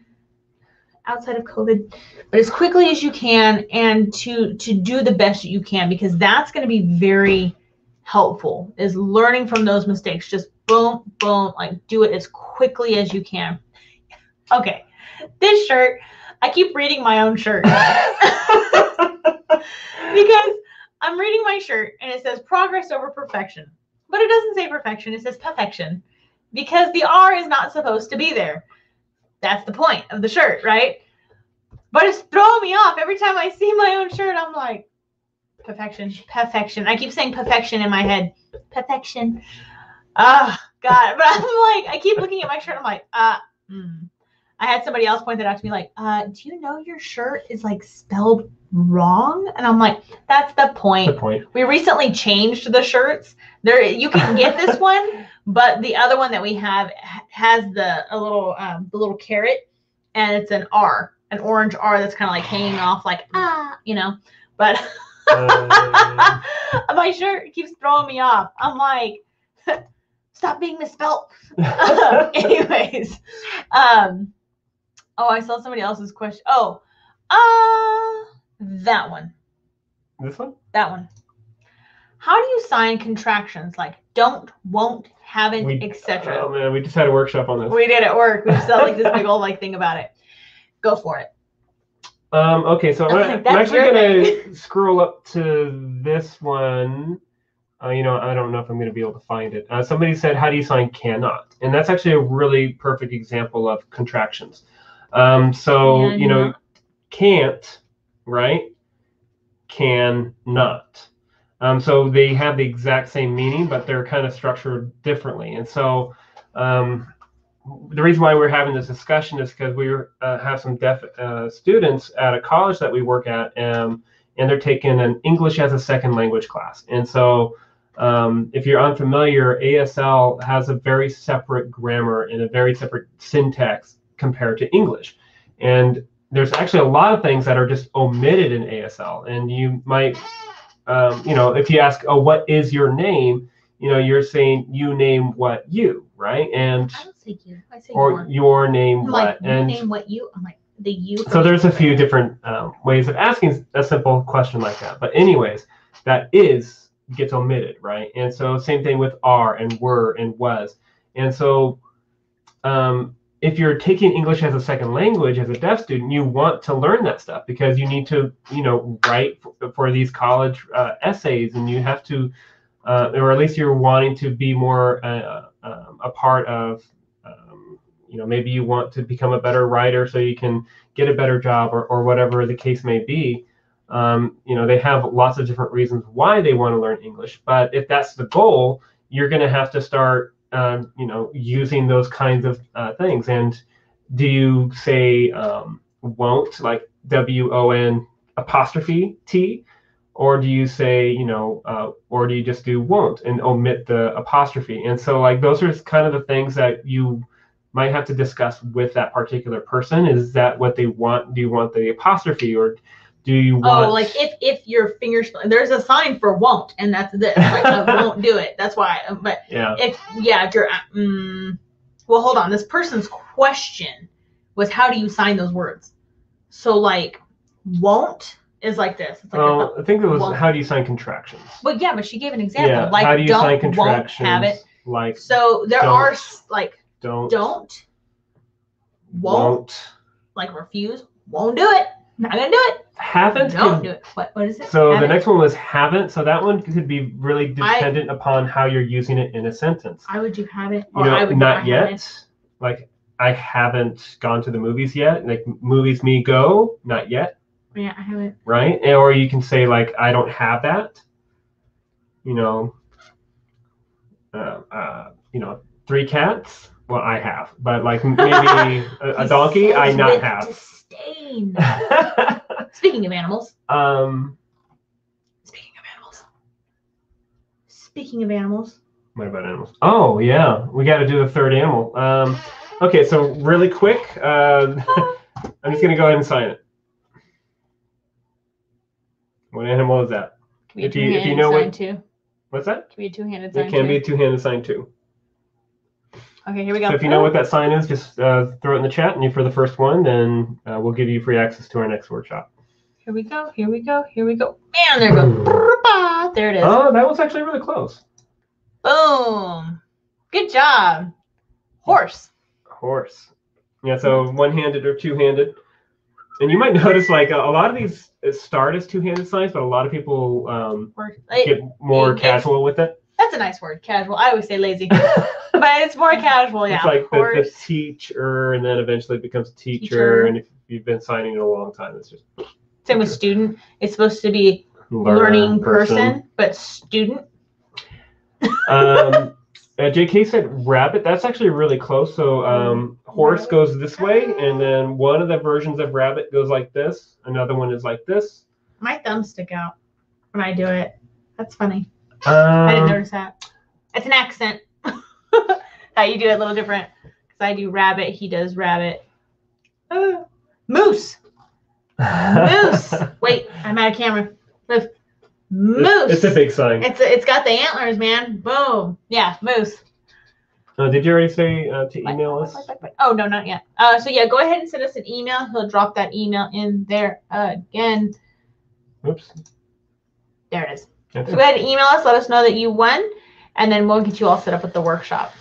outside of covid but as quickly as you can and to to do the best that you can because that's going to be very helpful is learning from those mistakes. Just boom boom like do it as quickly as you can. Okay this shirt i keep reading my own shirt because i'm reading my shirt and it says progress over perfection but it doesn't say perfection it says perfection because the r is not supposed to be there that's the point of the shirt, right? But it's throwing me off every time I see my own shirt. I'm like, perfection, perfection. I keep saying perfection in my head. Perfection. Oh God. But I'm like, I keep looking at my shirt. I'm like, uh, mm. I had somebody else point that out to me, like, uh, do you know your shirt is like spelled wrong? And I'm like, that's the point. the point. We recently changed the shirts. There, you can get this one, but the other one that we have has the a little um, the little carrot, and it's an R, an orange R that's kind of like hanging off, like ah, you know. But Um, my shirt keeps throwing me off. I'm like, stop being misspelt. Anyways, um, oh, I saw somebody else's question. Oh, uh, that one. this one? That one. How do you sign contractions like don't, won't, haven't, etc.? Oh man, we just had a workshop on this. We did at work. We just had like this big old like thing about it. Go for it. Um, okay, so I'm, I'm actually gonna scroll up to this one. Uh, you know, I don't know if I'm gonna be able to find it. Uh, somebody said, "How do you sign cannot?" And that's actually a really perfect example of contractions. Um, so Yeah, you know, no. can't, right? Can not. Um, so they have the exact same meaning, but they're kind of structured differently. And so um, the reason why we're having this discussion is because we uh, have some deaf uh, students at a college that we work at, um, and they're taking an English as a second language class. And so, um, if you're unfamiliar, ASL has a very separate grammar and a very separate syntax compared to English. And there's actually a lot of things that are just omitted in ASL. And you might, um, you know, if you ask, oh, what is your name? You know, you're saying you name what you, right? And I don't say you. I say or your. your name I'm what like, you and name what you. I'm like the you. so there's a few different um, ways of asking a simple question like that but anyways that is gets omitted right and so same thing with are and were and was and so um, if you're taking english as a second language as a deaf student you want to learn that stuff because you need to you know write for, for these college uh, essays and you have to uh, or at least you're wanting to be more uh, um, a part of um, you know maybe you want to become a better writer so you can get a better job or, or whatever the case may be um, you know, they have lots of different reasons why they want to learn English. But if that's the goal, you're going to have to start, um, you know, using those kinds of uh, things. And do you say um, won't, like W O N apostrophe T? Or do you say, you know, uh, or do you just do won't and omit the apostrophe? And so, like, those are kind of the things that you might have to discuss with that particular person. Is that what they want? Do you want the apostrophe or do you want? Oh, like if if your fingers there's a sign for won't, and that's this. Like I won't do it. That's why. But yeah. if yeah, if you're mm, well, hold on. This person's question was how do you sign those words? So like won't is like this. It's like a- Well, I think it was won't. how do you sign contractions? but yeah, but she gave an example. yeah. like how do you don't sign won't contractions? have it. Like So there are like don't don't, won't, like refuse, won't do it, not gonna do it, haven't. don't do it. What what is it? So the Haven't? next one was haven't. So that one could be really I- dependent upon how you're using it in a sentence. I would do have it, You or know, I would not I yet. haven't. Like I haven't gone to the movies yet. Like movies me go, not yet, Yeah, I haven't. right? Or you can say like I don't have that. You know. Uh, uh, you know, three cats. Well, I have, but like maybe a, a donkey, I not have. Disdain. Speaking of animals, um, speaking of animals, speaking of animals, what about animals? Oh yeah, we got to do the third animal. Um, okay, so really quick, uh, I'm just gonna go ahead and sign it. What animal is that? can be a If you- if you two-handed know what- sign too. What's that? Can be a two-handed sign It can too. be a two-handed sign too. Okay, here we go. So if you know what that sign is, just uh, throw it in the chat, and you for the first one, then uh, we'll give you free access to our next workshop. Here we go. Here we go. Here we go. And there we go. There it is. Oh, that was actually really close. Boom. Good job. Horse. Horse. Yeah, so one-handed or two-handed. And you might notice like a, a lot of these uh, start as two-handed signs, but a lot of people um, get more it casual with it. That's a nice word. Casual. I always say lazy, but it's more casual. Yeah. It's like the, the teacher, and then eventually it becomes teacher, Teacher. And if you've been signing it a long time, it's just Same with student. It's supposed to be learner, learning person, but student. um, uh, JK said rabbit. That's actually really close. So um, horse goes this way, and then one of the versions of rabbit goes like this. Another one is like this. My thumbs stick out when I do it. That's funny. I didn't Um, notice that. It's an accent. How you do it a little different. Because I do rabbit, he does rabbit. Uh, moose. Moose. Wait, I'm out of camera. Move. Moose. It's, it's a big sign. It's it's got the antlers, man. Boom. Yeah, moose. Uh, did you already say uh, to email us? Oh no, not yet. Uh, so yeah, go ahead and send us an email. He'll drop that email in there again. Oops. There it is. That's So go ahead and email us. Let us know that you won, and then we'll get you all set up with the workshop.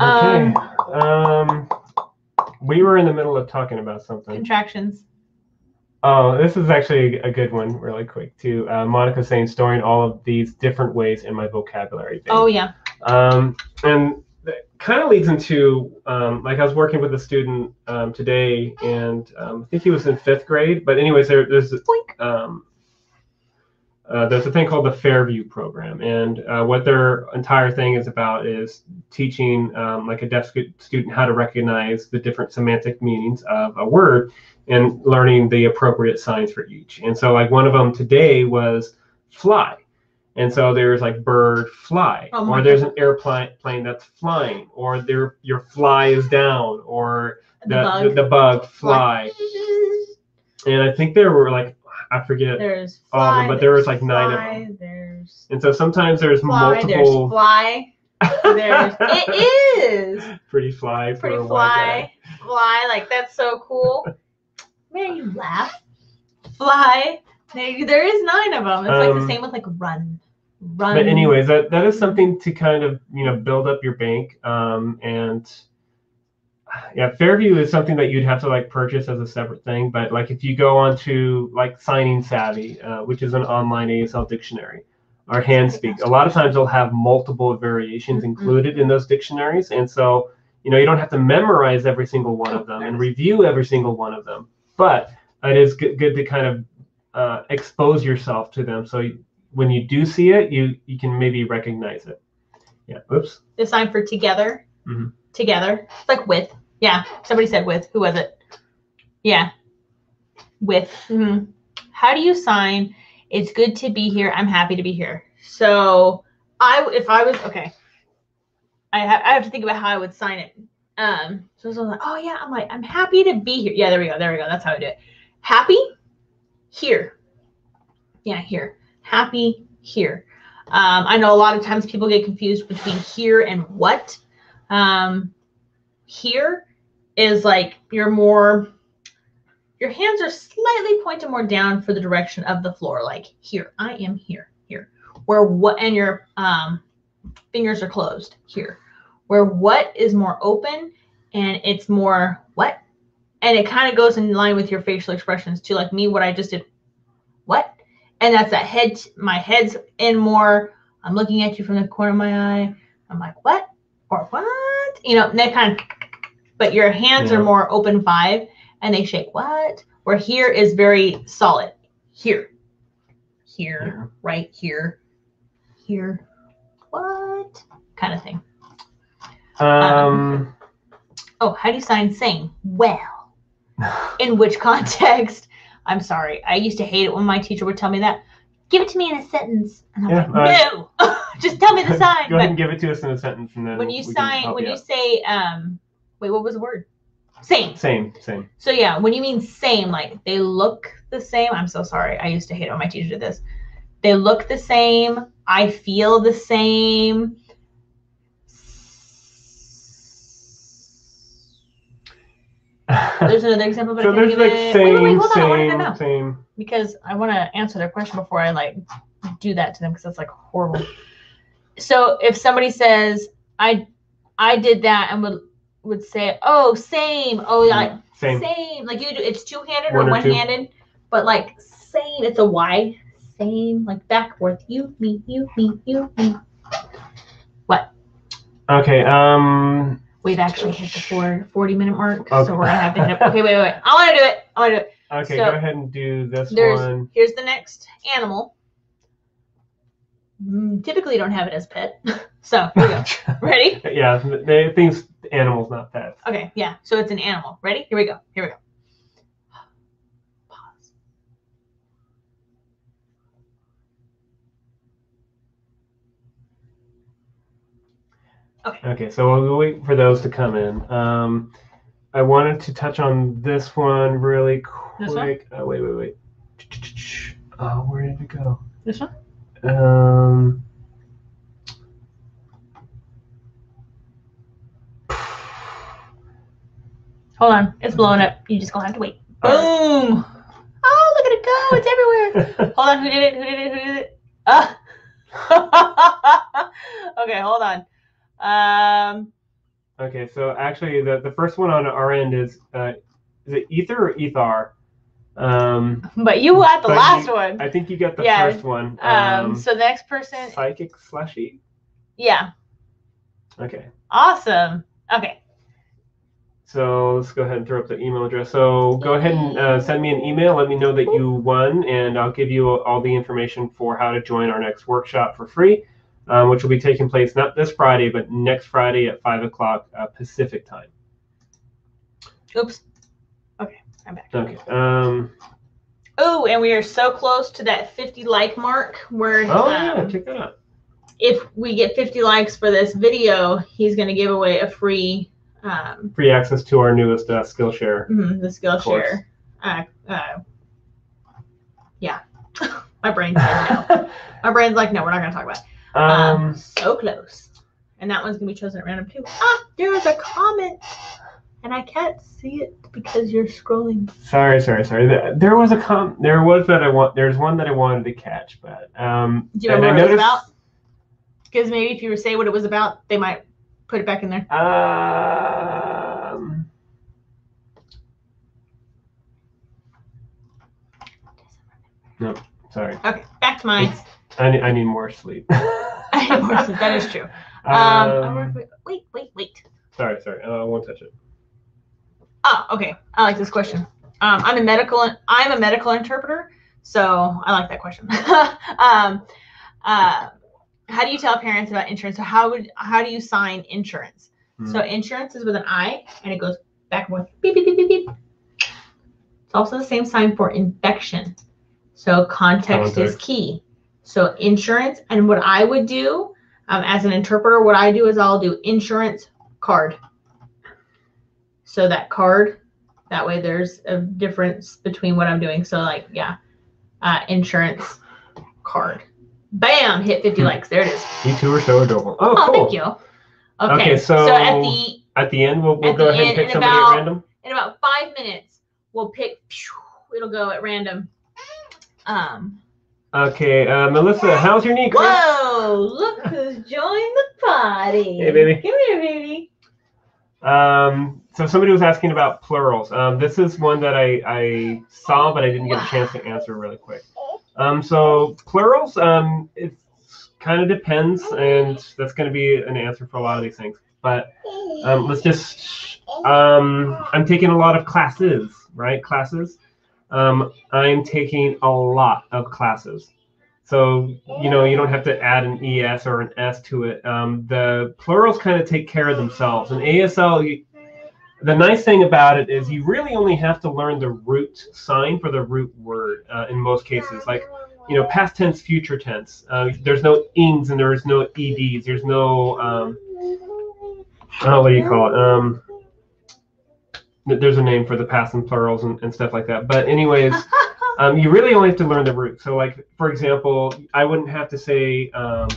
Okay. Um, we were in the middle of talking about something. Contractions. Oh, this is actually a good one, really quick too. Uh, Monica saying storing all of these different ways in my vocabulary. bank. Oh yeah. Um, and that kind of leads into um, like I was working with a student um, today, and um, I think he was in fifth grade. But anyways, there, there's um, uh, there's a thing called the Fairview program, and uh, what their entire thing is about is teaching um, like a deaf student how to recognize the different semantic meanings of a word and learning the appropriate signs for each. And so, like one of them today was fly. And so there's like bird fly, Oh or there's an airplane plane that's flying, or there your fly is down, or The, the, bug. the, the bug fly. And I think there were like I forget. There's all of them, but there was, like, nine of them. There's and so sometimes there's fly. multiple There's fly. There's it is pretty fly for pretty fly. Fly like that's so cool. Man, you laugh. Fly. There, there is nine of them. It's like Um, the same with like run. Run. But anyways, that, that is something to kind of you know build up your bank. Um, and yeah, Fairview is something that you'd have to like purchase as a separate thing. But like if you go onto like Signing Savvy, uh, which is an online ASL dictionary, or HandSpeak, a lot of times they'll have multiple variations Mhm. included in those dictionaries, and so you know you don't have to memorize every single one of them and review every single one of them. But it is good, good to kind of uh, expose yourself to them. So you- when you do see it, you you can maybe recognize it. Yeah. Oops. The sign for together. Mhm. Together. It's like with. Yeah. Somebody said with. Who was it? Yeah. With. hmm How do you sign? It's good to be here. I'm happy to be here. So I, if I was okay, I ha- I have to think about how I would sign it. Um. So I was like, oh yeah, I'm like, I'm happy to be here. Yeah. There we go. There we go. That's how I do it. Happy. Here. Yeah. Here. Happy. Here. Um, I know a lot of times people get confused between here and what. Um, here is like you're more, your hands are slightly pointed more down for the direction of the floor. Like here, I am here, here. Where what, and your um, fingers are closed here. Where what is more open and it's more what? And it kind of goes in line with your facial expressions too. Like me, what I just did, what? and that's that head my head's in more i'm looking at you from the corner of my eye i'm like what or what you know and that kind of but your hands Yeah. are more open five and they shake. What? Where here is very solid. Here. Here. Here. right here. Here. What? Kind of thing. Um. oh how do you sign same well in which context? I'm sorry. I used to hate it when my teacher would tell me that. Give it to me in a sentence. And i'm Yeah, like no. Just tell me the sign. Go But ahead and give it to us in a sentence, and then when you sign when you out. say um wait what was the word same Same, same. so yeah when you mean same like they look the same i'm so sorry i used to hate it when my teacher did this they look the same i feel the same there's another example but so I there's like it. same, wait, wait, hold on, same, know same. because I want to answer their question before I like do that to them because that's like horrible. So if somebody says I I did that and would would say oh same oh like Same. same like you do it's two handed One or or one two. handed but like same it's a Y same like back forth you me you me you me. What? Okay. Um. We've actually hit the four, 40 minute mark, Okay. so we're gonna have to hit it. Okay, wait, wait, wait. I want to do it. I want to do it. Okay. So, go ahead and do this there's- one. Here's the next animal. Mm, Typically, you don't have it as pet. so here we go. Ready? yeah. They things animals, not pets. Okay, yeah. So it's an animal. Ready? Here we go. Here we go. Pause. Okay, so we'll wait for those to come in. Um, I wanted to touch on this one really quick. This one? Oh, wait, wait, wait. Oh, where did it go? This one? Um, Hold on. It's blowing up. You just gonna have to wait. All Boom. Oh, look at it go. It's everywhere. Hold on. Who did it? Who did it? Who did it? Ah. okay, hold on. Um, okay, so actually, the, the first one on our end is uh, is it ether or ethar? Um, but you got the last you- one. I think you got the Yeah, first one. Um, so the next person, psychic slushy. yeah, Okay. awesome. Okay, So let's go ahead and throw up the email address. So go ahead and uh, send me an email. Let me know that you won, and I'll give you all the information for how to join our next workshop for free, um, which will be taking place not this Friday, but next Friday at 5 o'clock uh, Pacific time. oops. Okay, I'm back. Okay. Um, Oh, and we are so close to that 50 like mark. Where oh, yeah, um, check that out. if we get 50 likes for this video, he's gonna give away a free um, Free access to our newest uh, Skillshare. mhm, the. Skillshare. Uh, uh, yeah, my brain said no. My brain's like, no, we're not gonna talk about. It. Um, um, so close. And that one's gonna be chosen at random too. Ah, there is a comment, and I can't see it because you're scrolling. sorry, sorry, sorry. There- There was a com. There was that I want. There's one that I wanted to catch, but um, Do you remember I what it was about? Because maybe if you were say what it was about, they might put it back in there. Um, sorry. Okay, back to mine. I need, I need more sleep. I have more sense. That is true. Um, Um, wait, wait, wait. sorry, sorry. Uh, I won't touch it. Oh, okay. I like this question. Um, I'm a medical. I'm a medical interpreter. So I like that question. um, uh, how do you tell parents about insurance? So how would how do you sign insurance? Hmm. So insurance is with an I, and it goes back and forth. Beep beep beep beep beep. It's also the same sign for infection. So context, is key. So insurance, and what I would do um, as an interpreter, what I do is I'll do insurance card. So that card, that way there's a difference between what I'm doing. So like, yeah, uh, insurance card. Bam! Hit 50 Hmm. likes. There it is. You two are so adorable. Oh, Oh, cool. thank you. Okay, Okay, so, so- at the At the end, we'll, we'll go ahead and pick in somebody about- at random. in about five minutes, we'll pick. It'll go at random. Um. Okay, uh, Melissa, how's your knee, Chris? Whoa! Look who's joined the party. Hey, baby. Come here, baby. Um, so somebody was asking about plurals. Um, this is one that I, I saw, but I didn't get a chance to answer really quick. Um, so plurals, um, it kind of depends, and that's going to be an answer for a lot of these things. But um, let's just, um, I'm taking a lot of classes, right? Classes. Um, I'm taking a lot of classes. So, you know, you don't have to add an ES or an S to it. Um, the plurals kind of take care of themselves. And ASL, the nice thing about it is you really only have to learn the root sign for the root word uh, in most cases. Like, you know, past tense, future tense. Uh, there's no ings and there's no EDs. There's no, um, oh, what do you call it? Um, there's a name for the past and plurals and, and stuff like that. But anyways, um, you really only have to learn the root. So, like for example, I wouldn't have to say um,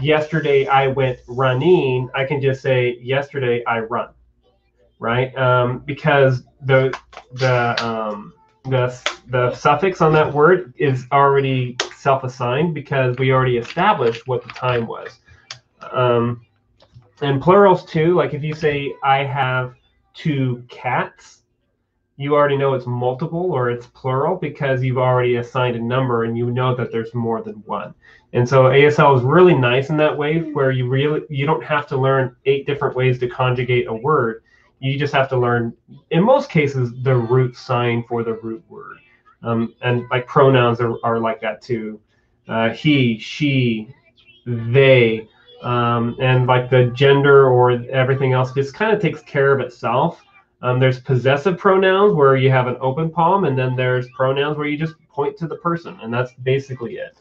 yesterday I went running. I can just say yesterday I run, right? Um, because the the um, the the suffix on that word is already self-assigned because we already established what the time was. Um, and plurals too. Like if you say I have two cats you already know it's multiple or it's plural because you've already assigned a number and you know that there's more than one. And so ASL is really nice in that way where you really you don't have to learn eight different ways to conjugate a word. You just have to learn in most cases the root sign for the root word. Um, and like pronouns are, are like that too. Uh, he, she, they, um, and like the gender or everything else just kind of takes care of itself. Um, there's possessive pronouns where you have an open palm, and then there's pronouns where you just point to the person, and that's basically it.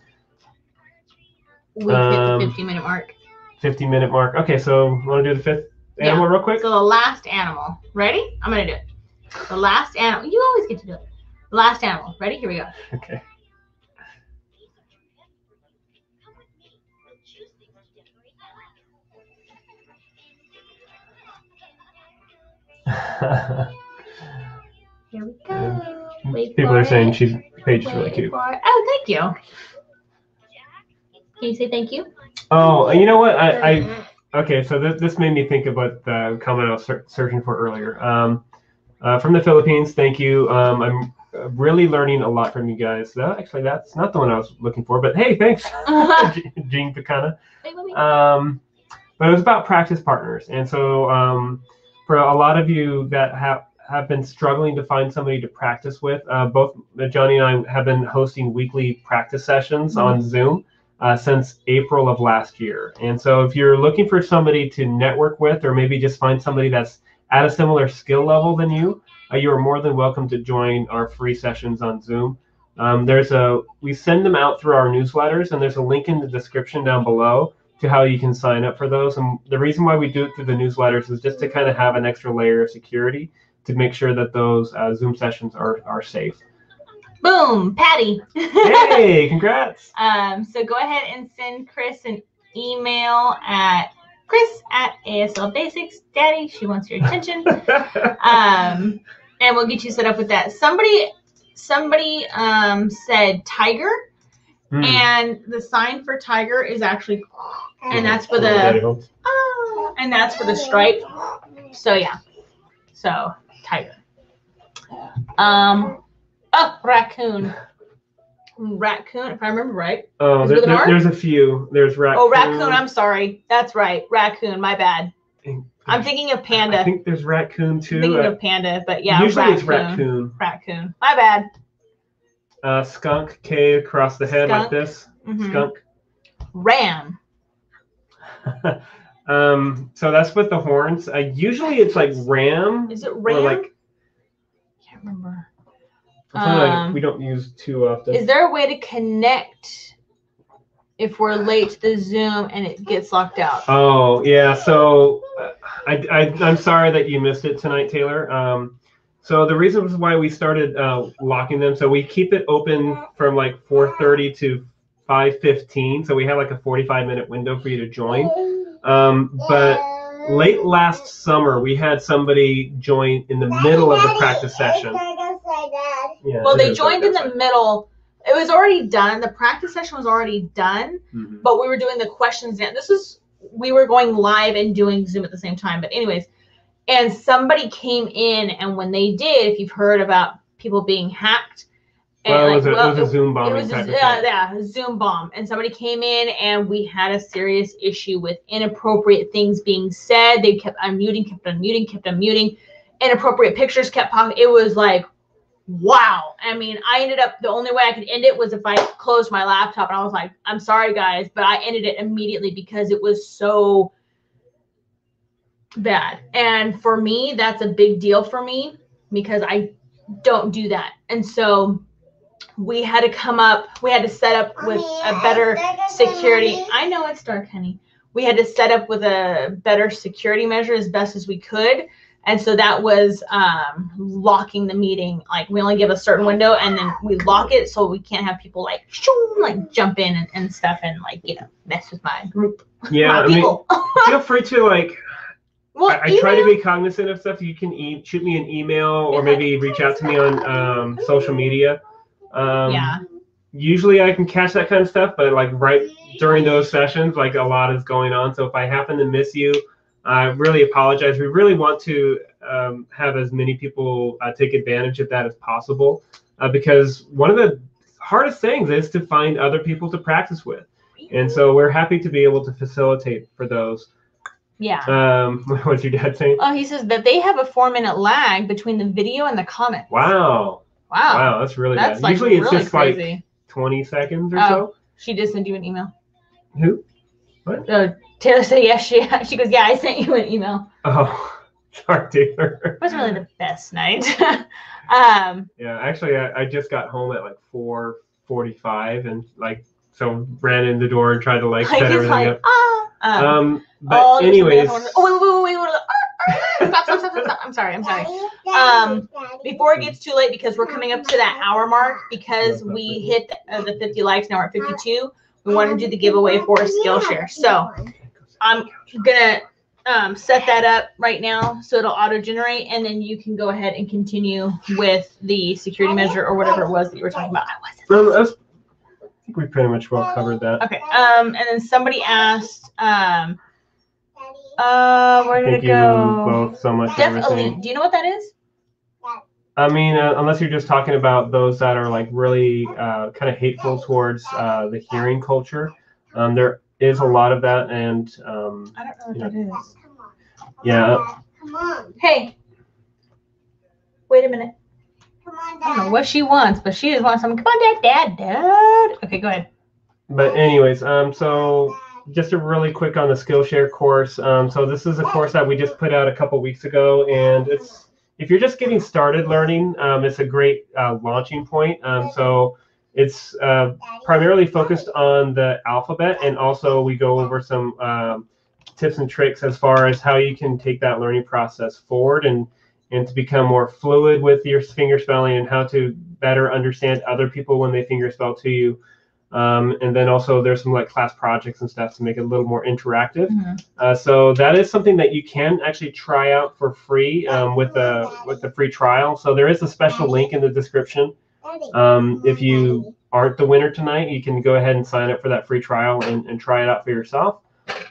We hit Um, the 15 minute mark. 50 minute mark. Okay, so want to do the fifth Yeah. real quick? So the last animal. Ready? I'm gonna do it. The last animal. You always get to do it. The last animal. Ready? Here we go. Okay. Here we go. Wait People are saying she's Paige is really cute. Oh, thank you. Can you say thank you? Oh, you know what? I, I okay. So this this made me think about the comment I was ser- searching for earlier. Um, uh, from the Philippines, thank you. Um, I'm uh, really learning a lot from you guys. Actually, that's not the one I was looking for, but hey, thanks, Jean Picana. Um, but it was about practice partners, and so um, for a lot of you that have have been struggling to find somebody to practice with, uh, both Johnny and I have been hosting weekly practice sessions on Zoom uh, since April of last year. And so if you're looking for somebody to network with, or maybe just find somebody that's at a similar skill level than you, uh, you are more than welcome to join our free sessions on Zoom. Um, there's a we send them out through our newsletters, and there's a link in the description down below to how you can sign up for those. And the reason why we do it through the newsletters is just to kind of have an extra layer of security to make sure that those uh, Zoom sessions are, are safe. Boom, Patty. Hey, congrats! um, so go ahead and send Chris an email at Chris at ASL Basics. Daddy, she wants your attention. um, and we'll get you set up with that. Somebody, somebody um, said tiger, Hmm. and the sign for tiger is actually, and that's for the, ah, and that's for the stripe. So yeah, so tiger. Um, oh, raccoon. Raccoon, if I remember right. Oh, there, there- there's a few. There's raccoon. Oh, raccoon. I'm sorry. That's right. Raccoon. My bad. I'm thinking of panda. I think there's raccoon I'm too. thinking Uh, of panda, but yeah, usually raccoon. it's raccoon. Raccoon. My bad. uh, skunk K across the head like Skunk. this. Mhm. Skunk. Ram. um, so that's with the horns. Uh, usually it's like ram Is it or ram? like can't remember. Um, we don't use too often. Is there a way to connect if we're late to the Zoom and it gets locked out? Oh yeah, so uh, I, I I'm sorry that you missed it tonight, Taylor. Um, so the reason why we started uh, locking them, so we keep it open from like 4:30 to 5:15, so we have like a 45 minute window for you to join. Um, but late last summer, we had somebody join in the middle of the practice session. Yeah, Well, they joined in the middle. It was already done. The practice session was already done. Mhm. but we were doing the questions. And this is we were going live and doing Zoom at the same time. But anyways, and somebody came in, and when they did, if you've heard about people being hacked, and Well, it was, like, a, well, it was a Zoom bomb. it was a, yeah, Zoom bomb, and somebody came in, and we had a serious issue with inappropriate things being said. They kept unmuting, kept unmuting, kept unmuting. Inappropriate pictures kept popping. It was like, wow. I mean, I ended up the only way I could end it was if I closed my laptop, and I was like, I'm sorry, guys, but I ended it immediately because it was so bad. And for me, that's a big deal for me because I don't do that. And so we had to come up, we had to set up with a better security. I know it's dark, honey. We had to set up with a better security measure as best as we could. And so that was um, locking the meeting. Like we only give a certain window and then we lock it so we can't have people like shoo, like jump in and, and stuff and like, you know, mess with my group. Yeah, my I mean, feel free to like well, I, I try to be cognizant of stuff. You can e- shoot me an email or maybe reach out to me on um, social media. Um, Yeah. Usually I can catch that kind of stuff, but like right during those sessions, like a lot is going on. So if I happen to miss you, I really apologize. We really want to um, have as many people uh, take advantage of that as possible uh, because one of the hardest things is to find other people to practice with. And so we're happy to be able to facilitate for those. Yeah. Um, what's your dad saying? Oh, he says that they have a four minute lag between the video and the comment. Wow. Wow. Wow, that's really That's bad. like Usually it's really just like 20 seconds or Oh. so. She did send you an email. Who? Uh, Taylor said yes. She she goes yeah. I sent you an email. Oh, sorry, Taylor. It wasn't really the best night. um. Yeah, actually, I, I just got home at like 4:45 and like so ran in the door and tried to like Like set everything like up. ah. Um, Um, but oh, anyways, I wanted to- Oh wait wait wait wait. wait. Ah, ah, Stop stop stop stop. stop. I'm sorry. I'm sorry. Um, Before it gets too late, because we're coming up to that hour mark, because we hit uh, the 50 likes now we're at 52. We want to do the giveaway for Skillshare. So I'm gonna um, set that up right now so it'll auto generate, and then you can go ahead and continue with the security measure or whatever it was that you were talking about. I wasn't. that's- I think we pretty much well covered that. Okay. Um, and then somebody asked, um, uh, where did Thank it you go? both so much for Deaf everything. Elite. Do you know what that is? I mean, uh, unless you're just talking about those that are like really uh, kind of hateful towards uh, the hearing culture, um, there is a lot of that, and um, I don't know what that is. Yeah. Come on. Hey, wait a minute. Come on, I don't know what she wants, but she just wants something. Come on, Dad, Dad, Dad. Okay, go ahead. but anyways, um, so just a really quick on the Skillshare course. Um, so this is a course that we just put out a couple weeks ago, and it's if you're just getting started learning, um, it's a great uh, launching point. Um, so it's uh, primarily focused on the alphabet, and also we go over some um, tips and tricks as far as how you can take that learning process forward and and to become more fluid with your finger spelling and how to better understand other people when they finger spell to you. Um, and then also there's some like class projects and stuff to make it a little more interactive. Uh, so that is something that you can actually try out for free um, with the with the free trial. So there is a special link in the description. Um, if you aren't the winner tonight, you can go ahead and sign up for that free trial and, and try it out for yourself.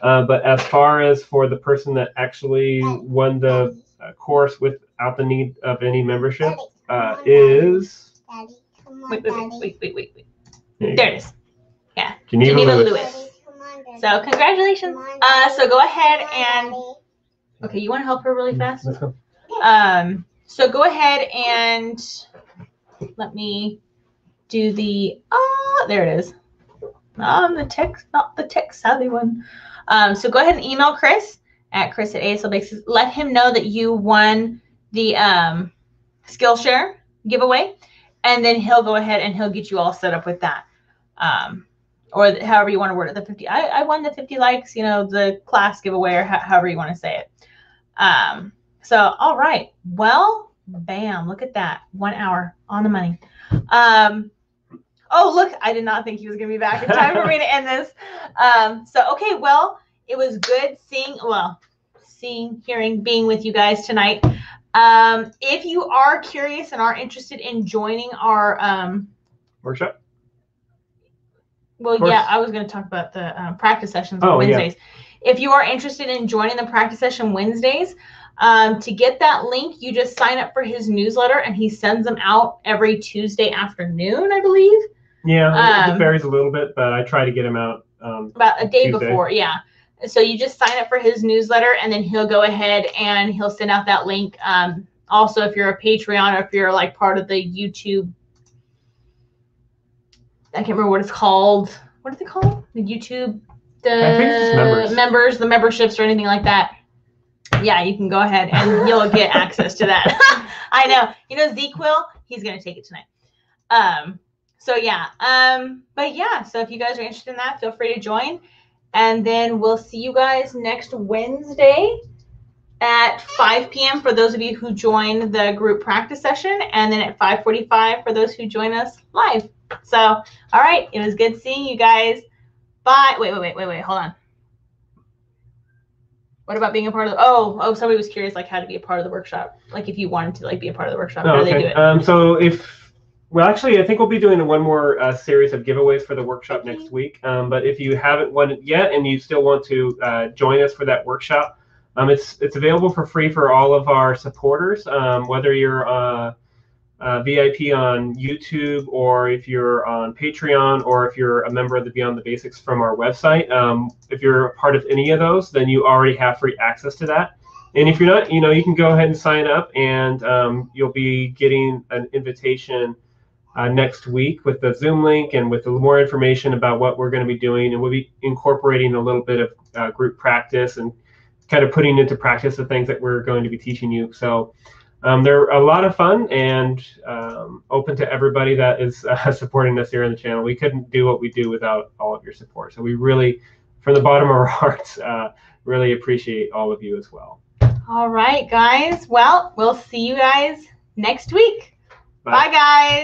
Uh, but as far as for the person that actually won the uh, course without the need of any membership, uh, is Wait, wait, wait, wait, wait, wait. there There it is. Geneva, Geneva Lewis. Lewis. Daddy, come on, Daddy. So congratulations. Uh, so go ahead and okay, you want to help her really fast? Let's go. Um, so go ahead and let me do the ah there it is. Not the tech, not the tech savvy one. Um, so go ahead and email Chris at Chris at ASL Basics. Let him know that you won the um, Skillshare giveaway, and then he'll go ahead and he'll get you all set up with that. Um, or however you want to word it, the 50. I, I won the 50 likes, you know, the class giveaway, or ho- however you want to say it. Um, so, all right. Well, bam, look at that. One hour on the money. Um, oh, look, I did not think he was going to be back in time for me to end this. Um, so, okay, well, it was good seeing, well, seeing, hearing, being with you guys tonight. Um, if you are curious and are interested in joining our, um, Workshop? well, yeah, I was going to talk about the um, practice sessions on Oh, yeah. Wednesdays. If you are interested in joining the practice session Wednesdays, um, to get that link, you just sign up for his newsletter, and he sends them out every Tuesday afternoon, I believe, Yeah, it Um, varies a little bit, but I try to get them out. Um, about a day Tuesday. before. Yeah. So you just sign up for his newsletter, and then he'll go ahead and he'll send out that link. Um, also, if you're a Patreon or if you're like part of the YouTube, I can't remember what it's called. What is it called? The YouTube, the I think it's members. members, the memberships, or anything like that. Yeah, you can go ahead and you'll get access to that. I know. You know, Zeke will. He's gonna take it tonight. Um. So yeah. Um. But yeah. So if you guys are interested in that, feel free to join. And then we'll see you guys next Wednesday at 5 p.m. for those of you who join the group practice session, and then at 5:45 for those who join us live. So, all right, it was good seeing you guys. Bye. Wait, wait, wait, wait, wait. Hold on. What about being a part of the? Oh, oh, somebody was curious, like how to be a part of the workshop. Like if you wanted to, like be a part of the workshop, how Oh, do they do it? Um, so if well, actually, I think we'll be doing one more uh, series of giveaways for the workshop next week. Um, but if you haven't won it yet and you still want to uh, join us for that workshop, um, it's it's available for free for all of our supporters, um, whether you're uh, uh, VIP on YouTube or if you're on Patreon or if you're a member of the Beyond the Basics from our website. Um, if you're a part of any of those, then you already have free access to that. And if you're not, you know, you can go ahead and sign up, and um, you'll be getting an invitation uh, next week with the Zoom link and with more information about what we're going to be doing. And we'll be incorporating a little bit of uh, group practice and kind of putting into practice the things that we're going to be teaching you. So um, they're a lot of fun and um, open to everybody that is uh, supporting us here on the channel. We couldn't do what we do without all of your support. So we really, from the bottom of our hearts, uh, really appreciate all of you as well. All right, guys. Well, we'll see you guys next week. Bye. Bye guys.